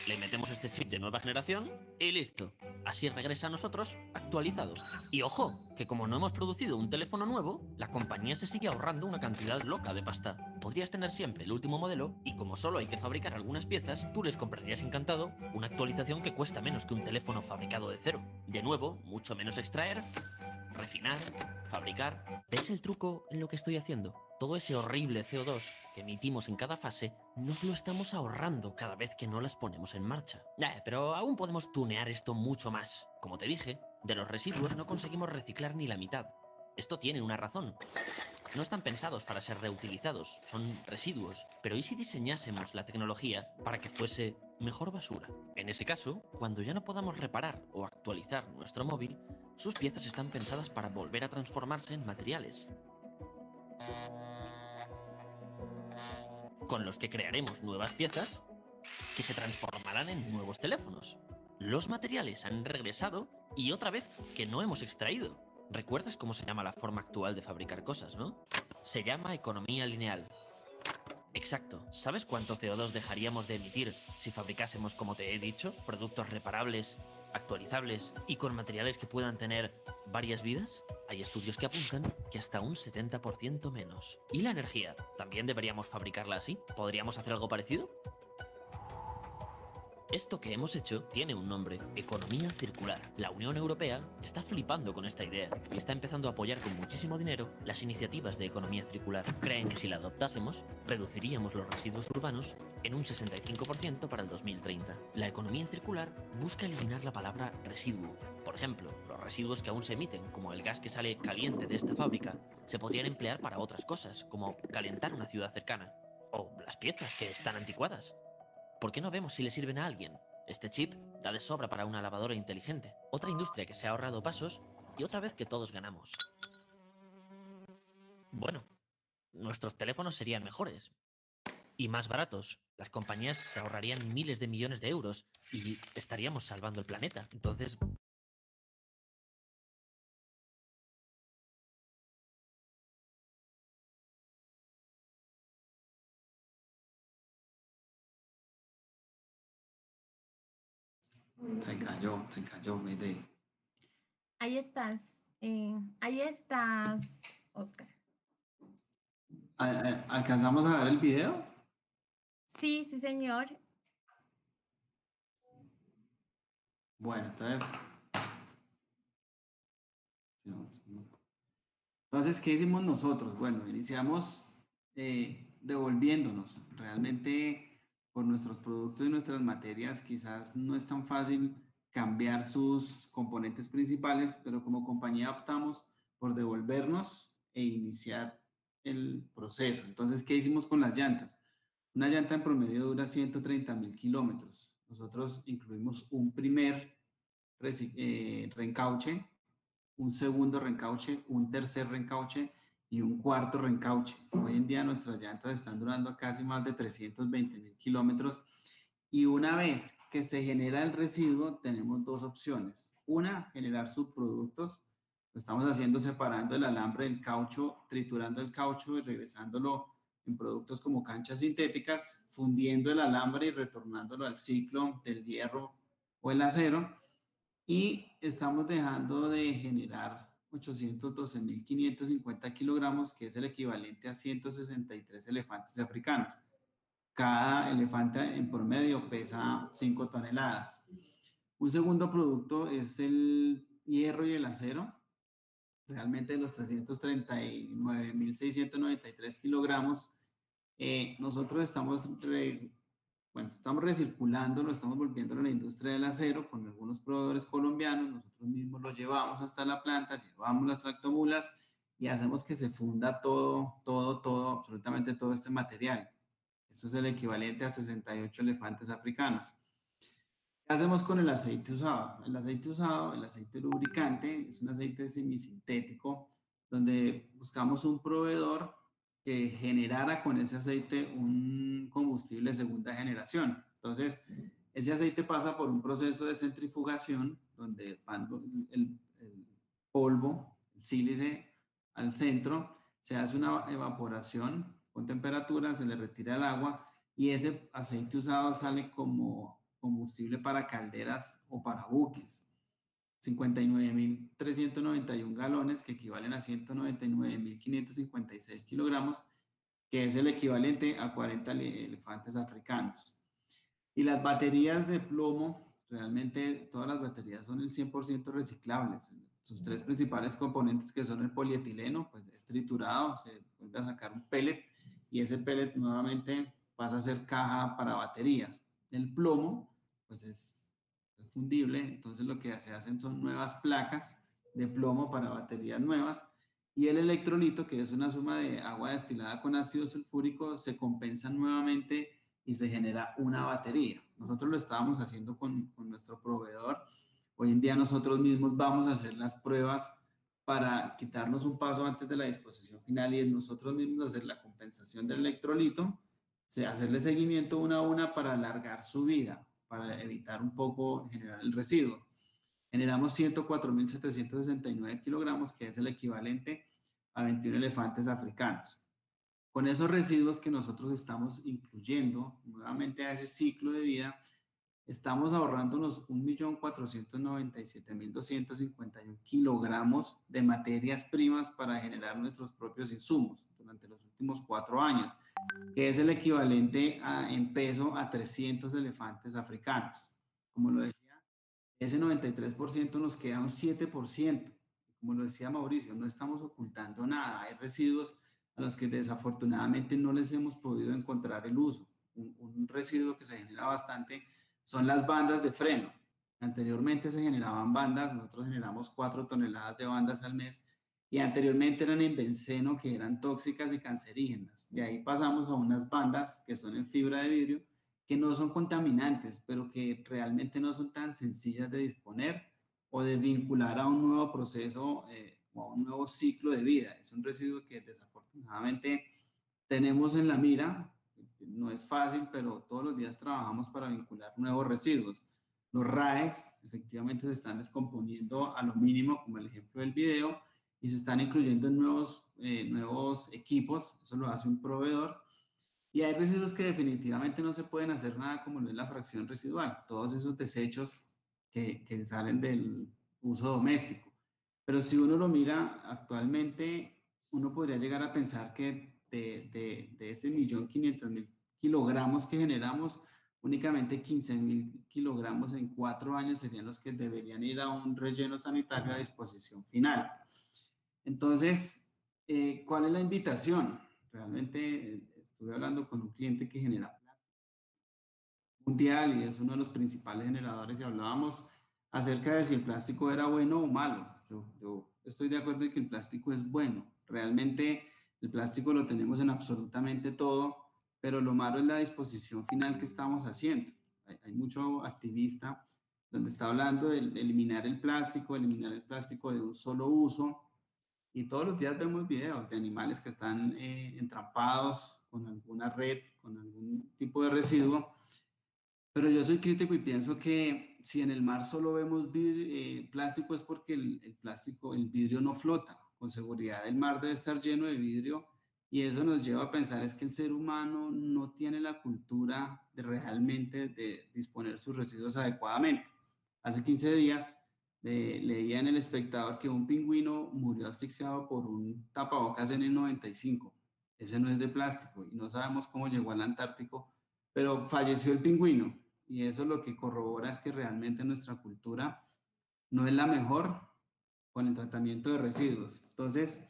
le metemos este chip de nueva generación y listo. Así regresa a nosotros actualizado. Y ojo, que como no hemos producido un teléfono nuevo, la compañía se sigue ahorrando una cantidad loca de pasta. Podrías tener siempre el último modelo y como solo hay que fabricar algunas piezas, tú les comprarías encantado una actualización que cuesta menos que un teléfono fabricado de cero. De nuevo, mucho menos extraer, refinar, fabricar. ¿Ves el truco en lo que estoy haciendo? Todo ese horrible CO2 que emitimos en cada fase nos lo estamos ahorrando cada vez que no las ponemos en marcha. Eh, pero aún podemos tunear esto mucho más. Como te dije, de los residuos no conseguimos reciclar ni la mitad. Esto tiene una razón. No están pensados para ser reutilizados, son residuos. Pero ¿y si diseñásemos la tecnología para que fuese mejor basura? En ese caso, cuando ya no podamos reparar o actualizar nuestro móvil, sus piezas están pensadas para volver a transformarse en materiales. Con los que crearemos nuevas piezas que se transformarán en nuevos teléfonos. Los materiales han regresado y otra vez que no hemos extraído. ¿Recuerdas cómo se llama la forma actual de fabricar cosas, no? Se llama economía lineal. Exacto. ¿Sabes cuánto CO2 dejaríamos de emitir si fabricásemos, como te he dicho, productos reparables, actualizables y con materiales que puedan tener varias vidas? Hay estudios que apuntan que hasta un 70% menos. ¿Y la energía? ¿También deberíamos fabricarla así? ¿Podríamos hacer algo parecido? Esto que hemos hecho tiene un nombre, economía circular. La Unión Europea está flipando con esta idea y está empezando a apoyar con muchísimo dinero las iniciativas de economía circular. Creen que si la adoptásemos, reduciríamos los residuos urbanos en un 65% para el 2030. La economía circular busca eliminar la palabra residuo. Por ejemplo, los residuos que aún se emiten, como el gas que sale caliente de esta fábrica, se podrían emplear para otras cosas, como calentar una ciudad cercana. O las piezas que están anticuadas. ¿Por qué no vemos si le sirven a alguien? Este chip da de sobra para una lavadora inteligente. Otra industria que se ha ahorrado pasos y otra vez que todos ganamos. Bueno, nuestros teléfonos serían mejores. Y más baratos. Las compañías se ahorrarían miles de millones de euros y estaríamos salvando el planeta. Entonces, Se cayó, se cayó, Mayday. Ahí estás, eh, ahí estás, Oscar. ¿Al- al- ¿Alcanzamos a ver el video? Sí, sí, señor. Bueno, entonces. Entonces, ¿qué hicimos nosotros? Bueno, iniciamos eh, devolviéndonos. Realmente, por nuestros productos y nuestras materias, quizás no es tan fácil cambiar sus componentes principales, pero como compañía optamos por devolvernos e iniciar el proceso. Entonces, ¿qué hicimos con las llantas? Una llanta en promedio dura 130 mil kilómetros. Nosotros incluimos un primer eh, reencauche, un segundo reencauche, un tercer reencauche y un cuarto reencauche. Hoy en día nuestras llantas están durando casi más de 320 mil kilómetros y una vez que se genera el residuo tenemos dos opciones. Una, generar subproductos. Lo estamos haciendo separando el alambre del caucho, triturando el caucho y regresándolo en productos como canchas sintéticas, fundiendo el alambre y retornándolo al ciclo del hierro o el acero. Y estamos dejando de generar 812.550 kilogramos, que es el equivalente a 163 elefantes africanos. Cada elefante en promedio pesa 5 toneladas. Un segundo producto es el hierro y el acero. Realmente los 339.693 kilogramos, eh, nosotros estamos, re- bueno, estamos recirculando, lo estamos volviendo a la industria del acero con algunos proveedores colombianos. Nosotros mismos lo llevamos hasta la planta, llevamos las tractomulas y hacemos que se funda todo, todo, todo, absolutamente todo este material. Eso es el equivalente a 68 elefantes africanos. ¿Qué hacemos con el aceite usado? El aceite usado, el aceite lubricante, es un aceite semisintético donde buscamos un proveedor que generara con ese aceite un combustible de segunda generación. Entonces, ese aceite pasa por un proceso de centrifugación donde van el, el polvo, el sílice al centro, se hace una evaporación con temperatura, se le retira el agua y ese aceite usado sale como combustible para calderas o para buques. 59.391 galones, que equivalen a 199.556 kilogramos, que es el equivalente a 40 elefantes africanos. Y las baterías de plomo, realmente todas las baterías son el 100% reciclables. Sus tres principales componentes, que son el polietileno, pues es triturado, se vuelve a sacar un pellet y ese pellet nuevamente pasa a ser caja para baterías. El plomo, pues es fundible, entonces lo que se hacen son nuevas placas de plomo para baterías nuevas y el electrolito, que es una suma de agua destilada con ácido sulfúrico, se compensa nuevamente y se genera una batería. Nosotros lo estábamos haciendo con, con nuestro proveedor. Hoy en día nosotros mismos vamos a hacer las pruebas para quitarnos un paso antes de la disposición final y nosotros mismos hacer la compensación del electrolito, hacerle seguimiento una a una para alargar su vida, para evitar un poco generar el residuo. Generamos 104.769 kilogramos, que es el equivalente a 21 elefantes africanos. Con esos residuos que nosotros estamos incluyendo nuevamente a ese ciclo de vida, estamos ahorrándonos 1.497.251 kilogramos de materias primas para generar nuestros propios insumos durante los últimos cuatro años, que es el equivalente a, en peso a 300 elefantes africanos. Como lo decía, ese 93% nos queda un 7%. Como lo decía Mauricio, no estamos ocultando nada. Hay residuos a los que desafortunadamente no les hemos podido encontrar el uso. Un, un, residuo que se genera bastante son las bandas de freno. Anteriormente se generaban bandas, nosotros generamos 4 toneladas de bandas al mes y anteriormente eran en benceno que eran tóxicas y cancerígenas. De ahí pasamos a unas bandas que son en fibra de vidrio que no son contaminantes, pero que realmente no son tan sencillas de disponer o de vincular a un nuevo proceso eh, o a un nuevo ciclo de vida. Es un residuo que desafortunadamente tenemos en la mira. No es fácil, pero todos los días trabajamos para vincular nuevos residuos. Los RAES efectivamente se están descomponiendo a lo mínimo, como el ejemplo del video, y se están incluyendo en nuevos, eh, nuevos equipos, eso lo hace un proveedor. Y hay residuos que definitivamente no se pueden hacer nada como lo es la fracción residual, todos esos desechos que, que salen del uso doméstico. Pero si uno lo mira actualmente, uno podría llegar a pensar que de, de, de ese millón quinientos mil kilogramos que generamos, únicamente 15 mil kilogramos en cuatro años serían los que deberían ir a un relleno sanitario a disposición final. Entonces, eh, ¿cuál es la invitación? Realmente eh, estuve hablando con un cliente que genera plástico mundial y es uno de los principales generadores y hablábamos acerca de si el plástico era bueno o malo. Yo, yo estoy de acuerdo en que el plástico es bueno. Realmente el plástico lo tenemos en absolutamente todo, pero lo malo es la disposición final que estamos haciendo. Hay, mucho activista donde está hablando de eliminar el plástico, eliminar el plástico de un solo uso, y todos los días vemos videos de animales que están eh, entrampados con alguna red, con algún tipo de residuo. Pero yo soy crítico y pienso que si en el mar solo vemos eh, plástico es porque el, plástico, el vidrio no flota. Con seguridad el mar debe estar lleno de vidrio y eso nos lleva a pensar es que el ser humano no tiene la cultura de realmente de disponer sus residuos adecuadamente. Hace 15 días eh, leía en El Espectador que un pingüino murió asfixiado por un tapabocas en el 95. Ese no es de plástico y no sabemos cómo llegó al Antártico, pero falleció el pingüino y eso lo que corrobora es que realmente nuestra cultura no es la mejor con el tratamiento de residuos. Entonces,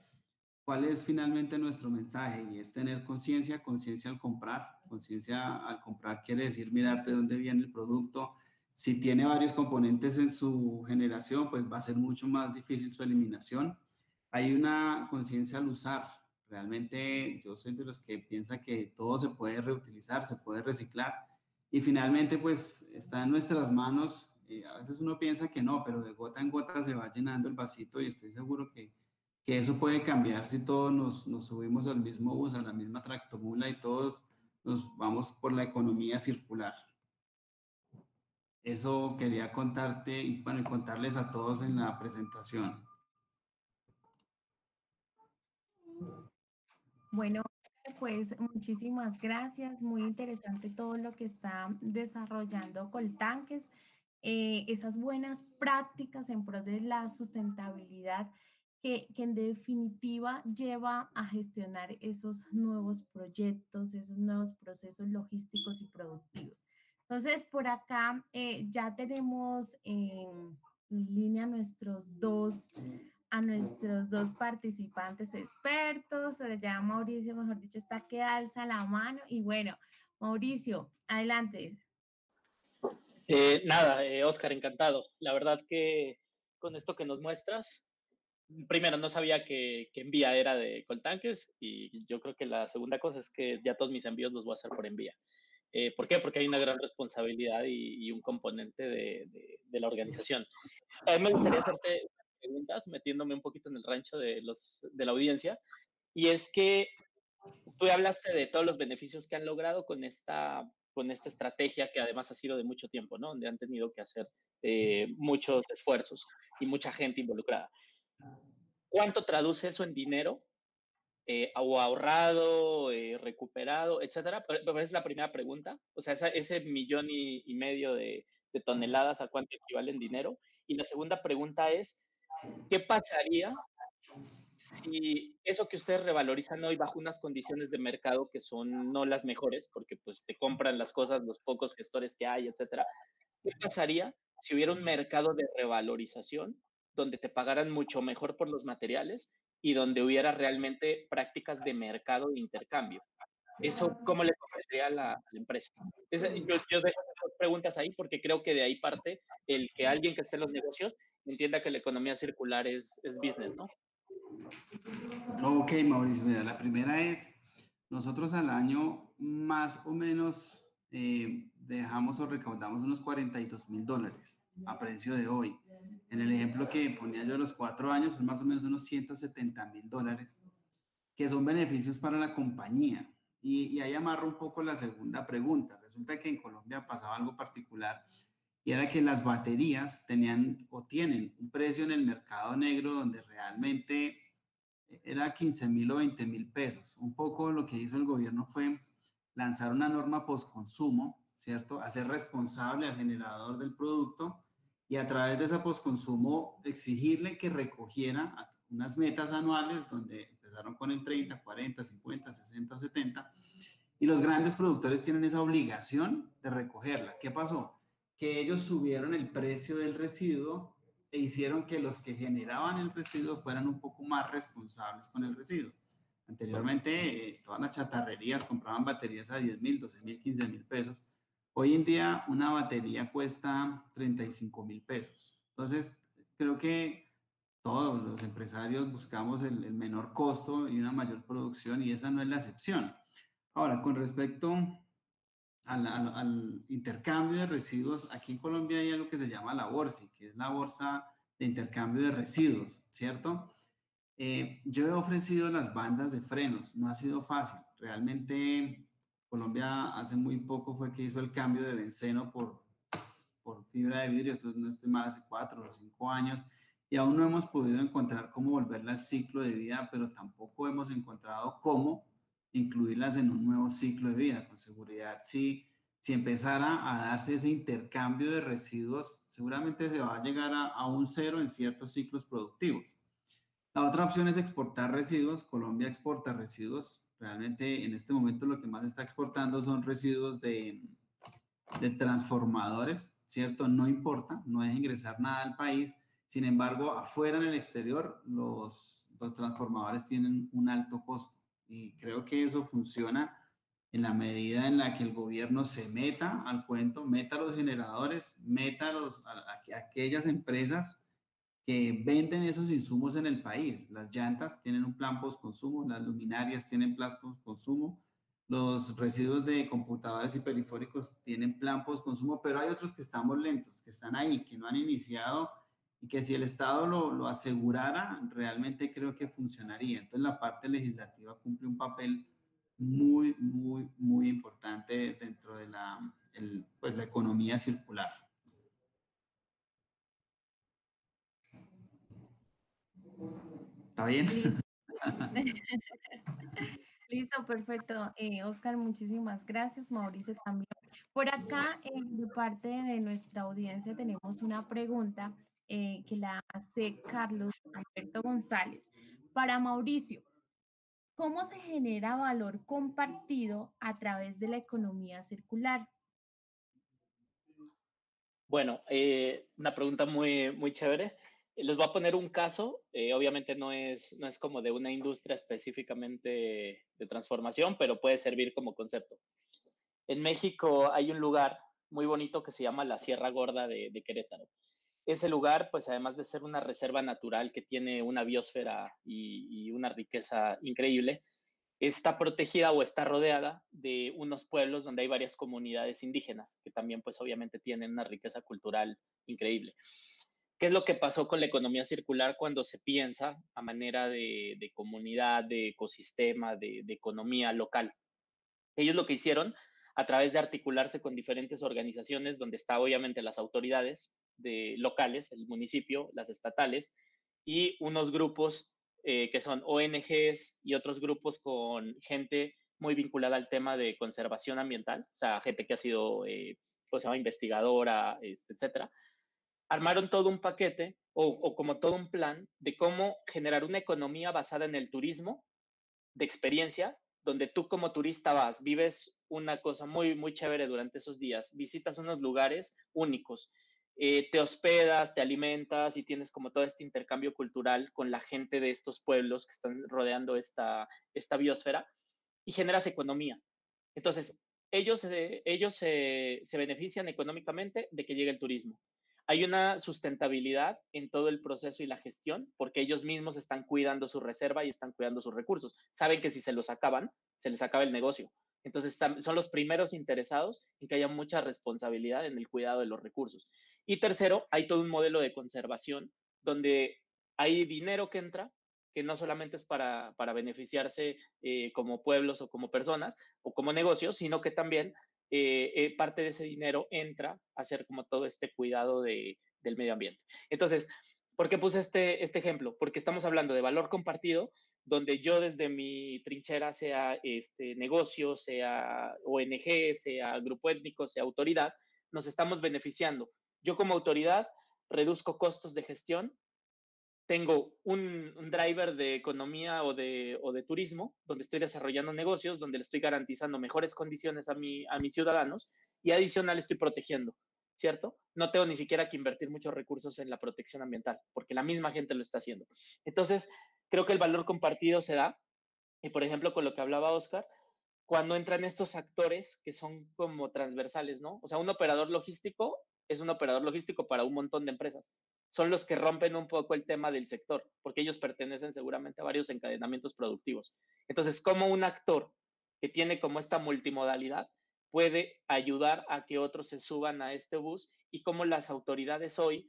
¿cuál es finalmente nuestro mensaje? Y es tener conciencia, conciencia al comprar. Conciencia al comprar quiere decir mirar de dónde viene el producto, si tiene varios componentes en su generación, pues va a ser mucho más difícil su eliminación. Hay una conciencia al usar. Realmente yo soy de los que piensa que todo se puede reutilizar, se puede reciclar. Y finalmente, pues está en nuestras manos. Eh, a veces uno piensa que no, pero de gota en gota se va llenando el vasito y estoy seguro que, que eso puede cambiar si todos nos, nos subimos al mismo bus, a la misma tractomula y todos nos vamos por la economía circular. Eso quería contarte y bueno, contarles a todos en la presentación. Bueno, pues muchísimas gracias. Muy interesante todo lo que está desarrollando Coltanques. Eh, esas buenas prácticas en pro de la sustentabilidad que, en definitiva lleva a gestionar esos nuevos proyectos, esos nuevos procesos logísticos y productivos. Entonces, por acá eh, ya tenemos en línea nuestros dos a nuestros dos participantes expertos. Ya Mauricio, mejor dicho, está que alza la mano. Y bueno, Mauricio, adelante. Eh, nada, eh, Oscar, encantado. La verdad que con esto que nos muestras, primero no sabía que, que envía era de Coltanques y yo creo que la segunda cosa es que ya todos mis envíos los voy a hacer por envía. Eh, ¿Por qué? Porque hay una gran responsabilidad y, un componente de, la organización. A mí me gustaría hacerte preguntas, metiéndome un poquito en el rancho de, los, de la audiencia, y es que tú hablaste de todos los beneficios que han logrado con esta, con esta estrategia que además ha sido de mucho tiempo, ¿no? Donde han tenido que hacer eh, muchos esfuerzos y mucha gente involucrada. ¿Cuánto traduce eso en dinero? Eh, ahorrado, eh, recuperado, etcétera. Pero, es la primera pregunta. O sea, ese millón y, medio de, de, toneladas, ¿a cuánto equivale en dinero? Y la segunda pregunta es, ¿qué pasaría si eso que ustedes revalorizan hoy bajo unas condiciones de mercado que son no las mejores, porque pues te compran las cosas los pocos gestores que hay, etcétera, ¿qué pasaría si hubiera un mercado de revalorización donde te pagaran mucho mejor por los materiales y donde hubiera realmente prácticas de mercado de intercambio? ¿Eso cómo le convendría a la, a la empresa? Es, yo, yo dejo preguntas ahí porque creo que de ahí parte el que alguien que esté en los negocios entienda que la economía circular es, es business, ¿no? Ok, Mauricio, mira, la primera es, nosotros al año más o menos eh, dejamos o recaudamos unos 42 mil dólares a precio de hoy. En el ejemplo que ponía yo de los cuatro años, son más o menos unos 170 mil dólares, que son beneficios para la compañía. Y, y ahí amarro un poco la segunda pregunta. Resulta que en Colombia pasaba algo particular y era que las baterías tenían o tienen un precio en el mercado negro donde realmente era 15 mil o 20 mil pesos. Un poco lo que hizo el gobierno fue lanzar una norma post-consumo, ¿cierto? Hacer responsable al generador del producto y a través de esa post-consumo exigirle que recogiera unas metas anuales donde empezaron con el 30, 40, 50, 60, 70 y los grandes productores tienen esa obligación de recogerla. ¿Qué pasó? que ellos subieron el precio del residuo e hicieron que los que generaban el residuo fueran un poco más responsables con el residuo. Anteriormente, eh, todas las chatarrerías compraban baterías a 10 mil, 12 mil, 15 mil pesos. Hoy en día, una batería cuesta 35 mil pesos. Entonces, creo que todos los empresarios buscamos el, el menor costo y una mayor producción y esa no es la excepción. Ahora, con respecto al, al, al, intercambio de residuos, aquí en Colombia hay algo que se llama la BORSI, que es la Bolsa de Intercambio de Residuos, ¿cierto? Eh, yo he ofrecido las bandas de frenos, no ha sido fácil. Realmente Colombia hace muy poco fue que hizo el cambio de benceno por, por fibra de vidrio, eso no estoy mal, hace cuatro o cinco años, y aún no hemos podido encontrar cómo volverla al ciclo de vida, pero tampoco hemos encontrado cómo incluirlas en un nuevo ciclo de vida. Con seguridad, si, si empezara a darse ese intercambio de residuos, seguramente se va a llegar a, a un cero en ciertos ciclos productivos. La otra opción es exportar residuos. Colombia exporta residuos. Realmente en este momento lo que más está exportando son residuos de, de transformadores, ¿cierto? No importa, no es ingresar nada al país. Sin embargo, afuera en el exterior, los, los transformadores tienen un alto costo. Y creo que eso funciona en la medida en la que el gobierno se meta al cuento, meta a los generadores, meta a, los, a, a aquellas empresas que venden esos insumos en el país. Las llantas tienen un plan post-consumo, las luminarias tienen plan post-consumo, los residuos de computadores y periféricos tienen plan post-consumo, pero hay otros que estamos lentos, que están ahí, que no han iniciado y que si el Estado lo, lo, asegurara, realmente creo que funcionaría. Entonces la parte legislativa cumple un papel muy, muy, muy importante dentro de la, pues, la economía circular. ¿Está bien? (laughs) Listo, perfecto. Eh, Oscar, muchísimas gracias. Mauricio también. Por acá, eh, de parte de nuestra audiencia, tenemos una pregunta eh, que la hace Carlos Alberto González. Para Mauricio, ¿cómo se genera valor compartido a través de la economía circular? Bueno, eh, una pregunta muy, muy chévere. Les voy a poner un caso, eh, obviamente no es, no es como de una industria específicamente de transformación, pero puede servir como concepto. En México hay un lugar muy bonito que se llama la Sierra Gorda de, de Querétaro. Ese lugar, pues además de ser una reserva natural que tiene una biosfera y, y una riqueza increíble, está protegida o está rodeada de unos pueblos donde hay varias comunidades indígenas que también pues obviamente tienen una riqueza cultural increíble. ¿Qué es lo que pasó con la economía circular cuando se piensa a manera de, de comunidad, de ecosistema, de, de, economía local? Ellos lo que hicieron a través de articularse con diferentes organizaciones donde está obviamente las autoridades de locales, el municipio, las estatales y unos grupos eh, que son ONGs y otros grupos con gente muy vinculada al tema de conservación ambiental, o sea, gente que ha sido, eh, ¿cómo se llama?, investigadora, este, etcétera, armaron todo un paquete o, como todo un plan de cómo generar una economía basada en el turismo de experiencia, donde tú como turista vas, vives una cosa muy, muy chévere durante esos días, visitas unos lugares únicos, eh, te hospedas, te alimentas y tienes como todo este intercambio cultural con la gente de estos pueblos que están rodeando esta, esta biosfera y generas economía. Entonces, ellos, ellos se benefician económicamente de que llegue el turismo. Hay una sustentabilidad en todo el proceso y la gestión porque ellos mismos están cuidando su reserva y están cuidando sus recursos. Saben que si se los acaban, se les acaba el negocio. Entonces, son los primeros interesados en que haya mucha responsabilidad en el cuidado de los recursos. Y tercero, hay todo un modelo de conservación donde hay dinero que entra, que no solamente es para, para beneficiarse eh, como pueblos o como personas o como negocios, sino que también eh, eh, parte de ese dinero entra a hacer como todo este cuidado de, del medio ambiente. Entonces, ¿por qué puse este, este ejemplo? Porque estamos hablando de valor compartido, donde yo desde mi trinchera, sea este negocio, sea ONG, sea grupo étnico, sea autoridad, nos estamos beneficiando. Yo como autoridad reduzco costos de gestión, tengo un, driver de economía o de, o de, turismo, donde estoy desarrollando negocios, donde le estoy garantizando mejores condiciones a, mi, a mis ciudadanos y adicional estoy protegiendo, ¿cierto? No tengo ni siquiera que invertir muchos recursos en la protección ambiental, porque la misma gente lo está haciendo. Entonces, creo que el valor compartido se da, y por ejemplo, con lo que hablaba Oscar, cuando entran estos actores que son como transversales, ¿no? O sea, un operador logístico es un operador logístico para un montón de empresas. Son los que rompen un poco el tema del sector, porque ellos pertenecen seguramente a varios encadenamientos productivos. Entonces, como un actor que tiene como esta multimodalidad puede ayudar a que otros se suban a este bus y cómo las autoridades hoy,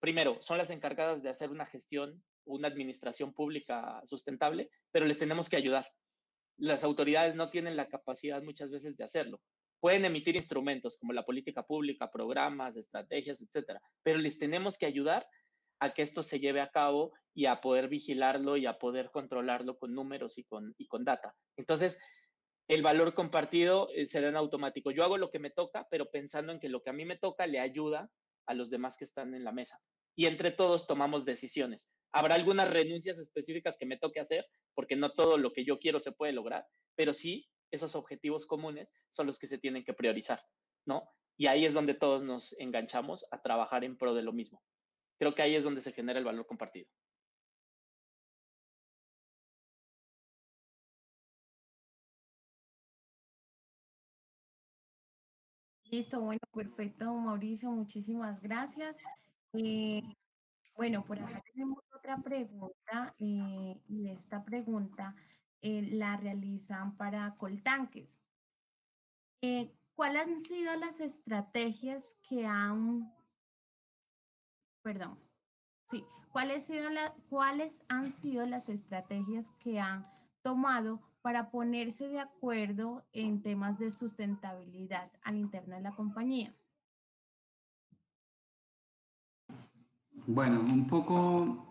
primero, son las encargadas de hacer una gestión una administración pública sustentable, pero les tenemos que ayudar. Las autoridades no tienen la capacidad muchas veces de hacerlo. Pueden emitir instrumentos como la política pública, programas, estrategias, etcétera, pero les tenemos que ayudar a que esto se lleve a cabo y a poder vigilarlo y a poder controlarlo con números y con, y con data. Entonces, el valor compartido eh, será en automático. Yo hago lo que me toca, pero pensando en que lo que a mí me toca le ayuda a los demás que están en la mesa. Y entre todos tomamos decisiones. Habrá algunas renuncias específicas que me toque hacer, porque no todo lo que yo quiero se puede lograr, pero sí esos objetivos comunes son los que se tienen que priorizar, ¿no? Y ahí es donde todos nos enganchamos a trabajar en pro de lo mismo. Creo que ahí es donde se genera el valor compartido. Listo, bueno, perfecto, Mauricio, muchísimas gracias. Eh, bueno, por acá tenemos otra pregunta eh, y esta pregunta eh, la realizan para Coltanques. Eh, ¿Cuáles han sido las estrategias que han, perdón, sí, ¿cuáles, sido la, ¿cuáles han sido las estrategias que han tomado para ponerse de acuerdo en temas de sustentabilidad al interno de la compañía? Bueno, un poco,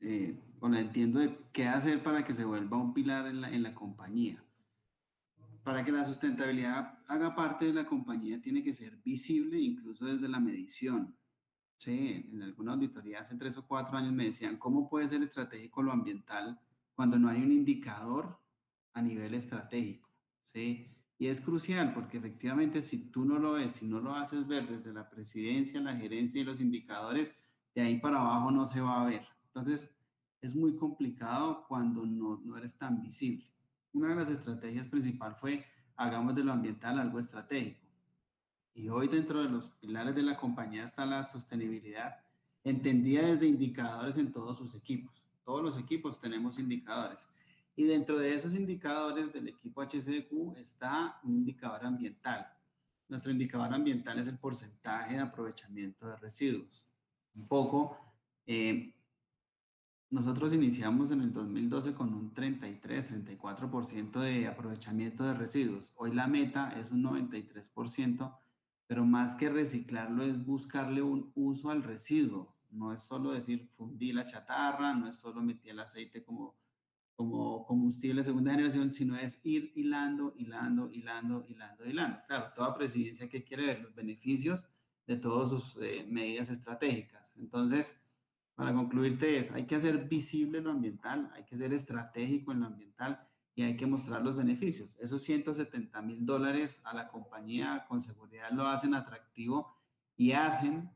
eh, bueno, entiendo de qué hacer para que se vuelva un pilar en la, en la compañía. para que la sustentabilidad haga parte de la compañía tiene que ser visible incluso desde la medición. Sí, en alguna auditoría hace tres o cuatro años me decían, ¿cómo puede ser estratégico lo ambiental cuando no hay un indicador a nivel estratégico? Sí, y es crucial porque efectivamente si tú no lo ves, si no lo haces ver desde la presidencia, la gerencia y los indicadores, de ahí para abajo no se va a ver. Entonces, es muy complicado cuando no, no eres tan visible. Una de las estrategias principal fue hagamos de lo ambiental algo estratégico. Y hoy dentro de los pilares de la compañía está la sostenibilidad, entendida desde indicadores en todos sus equipos. Todos los equipos tenemos indicadores. Y dentro de esos indicadores del equipo HCQ está un indicador ambiental. Nuestro indicador ambiental es el porcentaje de aprovechamiento de residuos. Un poco, eh, nosotros iniciamos en el 2012 con un 33-34% de aprovechamiento de residuos. Hoy la meta es un 93%, pero más que reciclarlo es buscarle un uso al residuo. No es solo decir fundí la chatarra, no es solo metí el aceite como como combustible de segunda generación, sino es ir hilando, hilando, hilando, hilando, hilando. Claro, toda presidencia que quiere ver los beneficios de todas sus eh, medidas estratégicas. Entonces, para concluirte es, hay que hacer visible lo ambiental, hay que ser estratégico en lo ambiental y hay que mostrar los beneficios. Esos 170 mil dólares a la compañía con seguridad lo hacen atractivo y hacen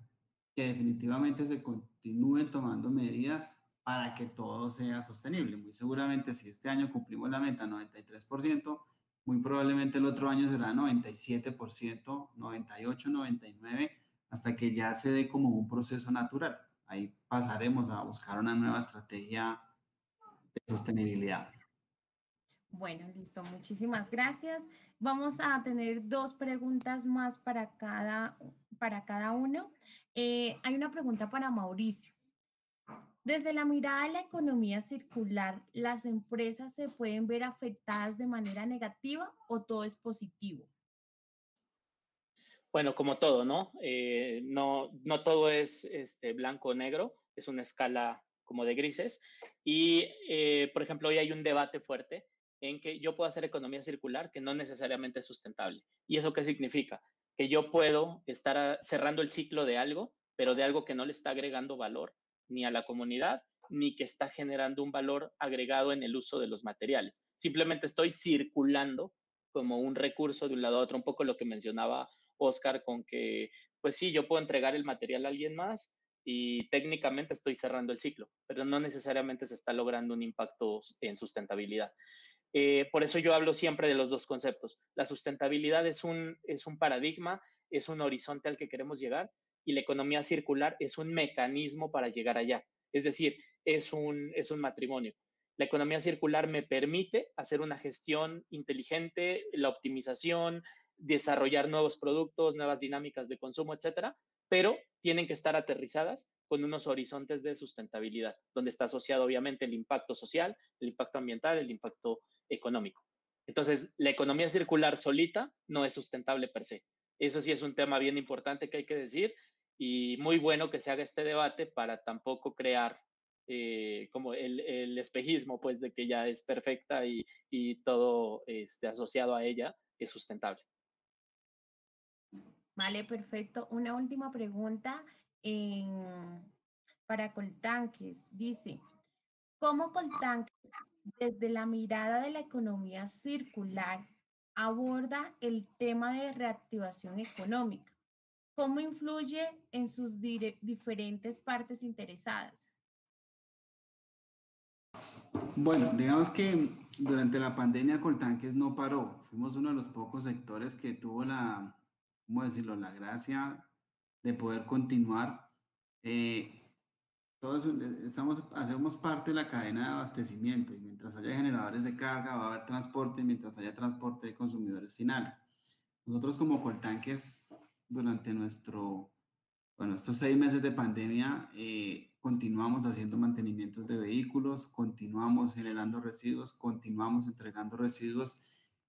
que definitivamente se continúen tomando medidas para que todo sea sostenible. Muy seguramente si este año cumplimos la meta 93%, muy probablemente el otro año será 97%, 98, 99, hasta que ya se dé como un proceso natural. Ahí pasaremos a buscar una nueva estrategia de sostenibilidad. Bueno, listo. Muchísimas gracias. Vamos a tener dos preguntas más para cada, para cada uno. Eh, hay una pregunta para Mauricio. Desde la mirada de la economía circular, ¿las empresas se pueden ver afectadas de manera negativa o todo es positivo? Bueno, como todo, ¿no? Eh, no, no todo es este, blanco o negro, es una escala como de grises. Y, eh, por ejemplo, hoy hay un debate fuerte en que yo puedo hacer economía circular que no necesariamente es sustentable. ¿Y eso qué significa? Que yo puedo estar cerrando el ciclo de algo, pero de algo que no le está agregando valor ni a la comunidad, ni que está generando un valor agregado en el uso de los materiales. Simplemente estoy circulando como un recurso de un lado a otro, un poco lo que mencionaba Oscar con que, pues sí, yo puedo entregar el material a alguien más y técnicamente estoy cerrando el ciclo, pero no necesariamente se está logrando un impacto en sustentabilidad. Eh, por eso yo hablo siempre de los dos conceptos. La sustentabilidad es un, es un paradigma, es un horizonte al que queremos llegar y la economía circular es un mecanismo para llegar allá. Es decir, es un, es un matrimonio. La economía circular me permite hacer una gestión inteligente, la optimización, desarrollar nuevos productos, nuevas dinámicas de consumo, etcétera, pero tienen que estar aterrizadas con unos horizontes de sustentabilidad, donde está asociado obviamente el impacto social, el impacto ambiental, el impacto económico. Entonces, la economía circular solita no es sustentable per se. Eso sí es un tema bien importante que hay que decir y muy bueno que se haga este debate para tampoco crear eh, como el, espejismo, pues, de que ya es perfecta y, todo este, asociado a ella es sustentable. Vale, perfecto. Una última pregunta para Coltanques. Dice, ¿cómo Coltanques, desde la mirada de la economía circular, aborda el tema de reactivación económica? ¿Cómo influye en sus diferentes partes interesadas? Bueno, digamos que durante la pandemia Coltanques no paró. Fuimos uno de los pocos sectores que tuvo la, ¿cómo decirlo?, la gracia de poder continuar. Eh, todos estamos, hacemos parte de la cadena de abastecimiento y mientras haya generadores de carga va a haber transporte, mientras haya transporte de consumidores finales. Nosotros como Coltanques durante nuestro, bueno, estos seis meses de pandemia, eh, continuamos haciendo mantenimientos de vehículos, continuamos generando residuos, continuamos entregando residuos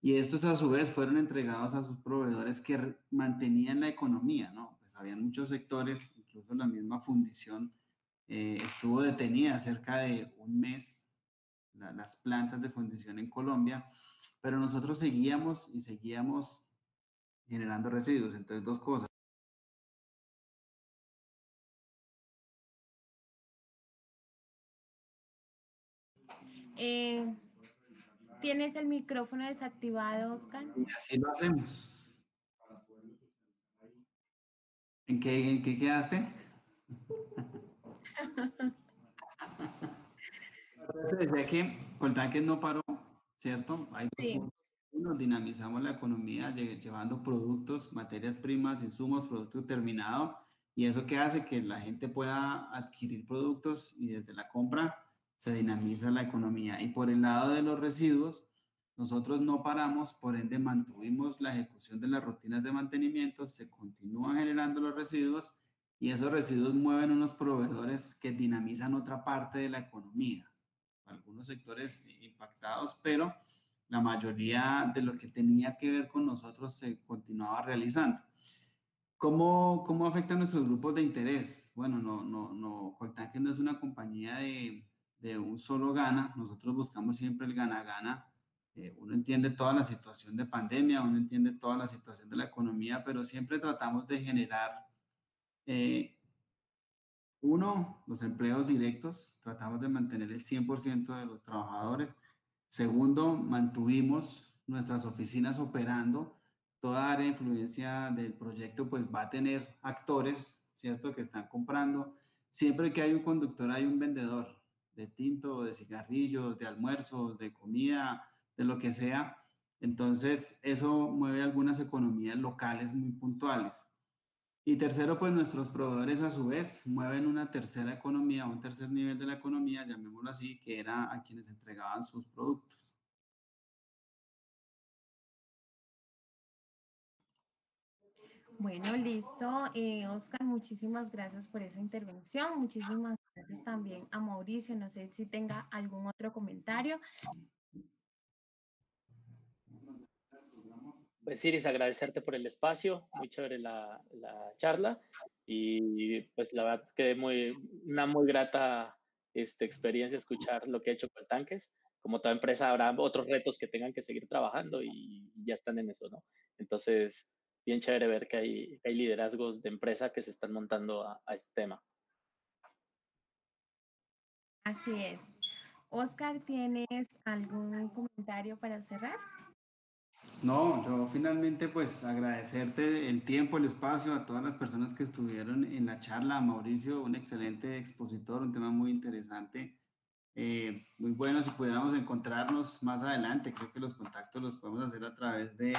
y estos a su vez fueron entregados a sus proveedores que mantenían la economía, ¿no? Pues habían muchos sectores, incluso la misma fundición eh, estuvo detenida cerca de un mes, las plantas de fundición en Colombia, pero nosotros seguíamos y seguíamos generando residuos. Entonces, dos cosas. Eh, ¿Tienes el micrófono desactivado, Oscar? Y así lo hacemos. ¿En qué, en qué quedaste? (laughs) Entonces decía que no paró, ¿cierto? Hay dos Sí. Uno, dinamizamos la economía lle- llevando productos, materias primas, insumos, producto terminado. ¿Y eso qué hace? Que la gente pueda adquirir productos y desde la compra se dinamiza la economía. Y por el lado de los residuos, nosotros no paramos, por ende mantuvimos la ejecución de las rutinas de mantenimiento, se continúan generando los residuos y esos residuos mueven unos proveedores que dinamizan otra parte de la economía. Algunos sectores impactados, pero la mayoría de lo que tenía que ver con nosotros se continuaba realizando. ¿Cómo, cómo afectan nuestros grupos de interés? Bueno, no, no, no, Coltanque no es una compañía de, de un solo gana, nosotros buscamos siempre el gana-gana. Eh, uno entiende toda la situación de pandemia, uno entiende toda la situación de la economía, pero siempre tratamos de generar, eh, uno, los empleos directos, tratamos de mantener el 100% de los trabajadores. Segundo, mantuvimos nuestras oficinas operando. Toda área de influencia del proyecto pues va a tener actores, ¿cierto? Que están comprando. Siempre que hay un conductor hay un vendedor de tinto, de cigarrillos, de almuerzos, de comida, de lo que sea. Entonces, eso mueve algunas economías locales muy puntuales. Y tercero, pues nuestros proveedores a su vez mueven una tercera economía, un tercer nivel de la economía, llamémoslo así, que era a quienes entregaban sus productos. Bueno, listo. Eh, Oscar, muchísimas gracias por esa intervención. Muchísimas gracias también a Mauricio. No sé si tenga algún otro comentario. Pues Iris, agradecerte por el espacio, muy chévere la, la charla y pues la verdad que muy, una muy grata este, experiencia escuchar lo que ha hecho Coltanques. Como toda empresa habrá otros retos que tengan que seguir trabajando y ya están en eso, ¿no? Entonces, bien chévere ver que hay, hay liderazgos de empresa que se están montando a, a este tema. Así es. Oscar, ¿tienes algún comentario para cerrar? No, yo finalmente pues agradecerte el tiempo, el espacio, a todas las personas que estuvieron en la charla, Mauricio, un excelente expositor, un tema muy interesante, eh, muy bueno si pudiéramos encontrarnos más adelante, creo que los contactos los podemos hacer a través de,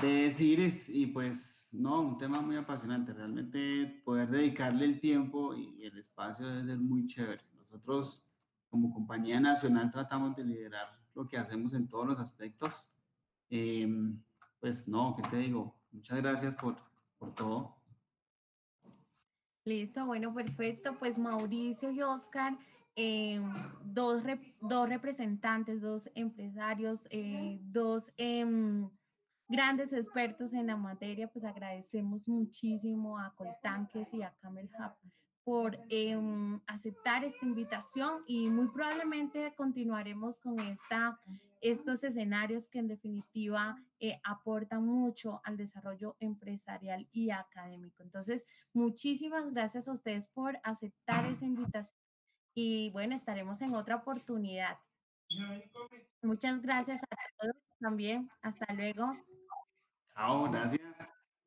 de Ciris y pues no, un tema muy apasionante, realmente poder dedicarle el tiempo y el espacio debe ser muy chévere. Nosotros como compañía nacional tratamos de liderar lo que hacemos en todos los aspectos. Eh, pues no, ¿qué te digo? Muchas gracias por, por todo. Listo, bueno, perfecto. Pues Mauricio y Oscar, eh, dos, rep dos, representantes, dos empresarios, eh, dos eh, grandes expertos en la materia, pues agradecemos muchísimo a Coltanques y a Camel Hub por eh, aceptar esta invitación y muy probablemente continuaremos con esta, estos escenarios que en definitiva eh, aportan mucho al desarrollo empresarial y académico. Entonces, muchísimas gracias a ustedes por aceptar esa invitación y bueno, estaremos en otra oportunidad. Muchas gracias a todos también. Hasta luego. Chao, gracias.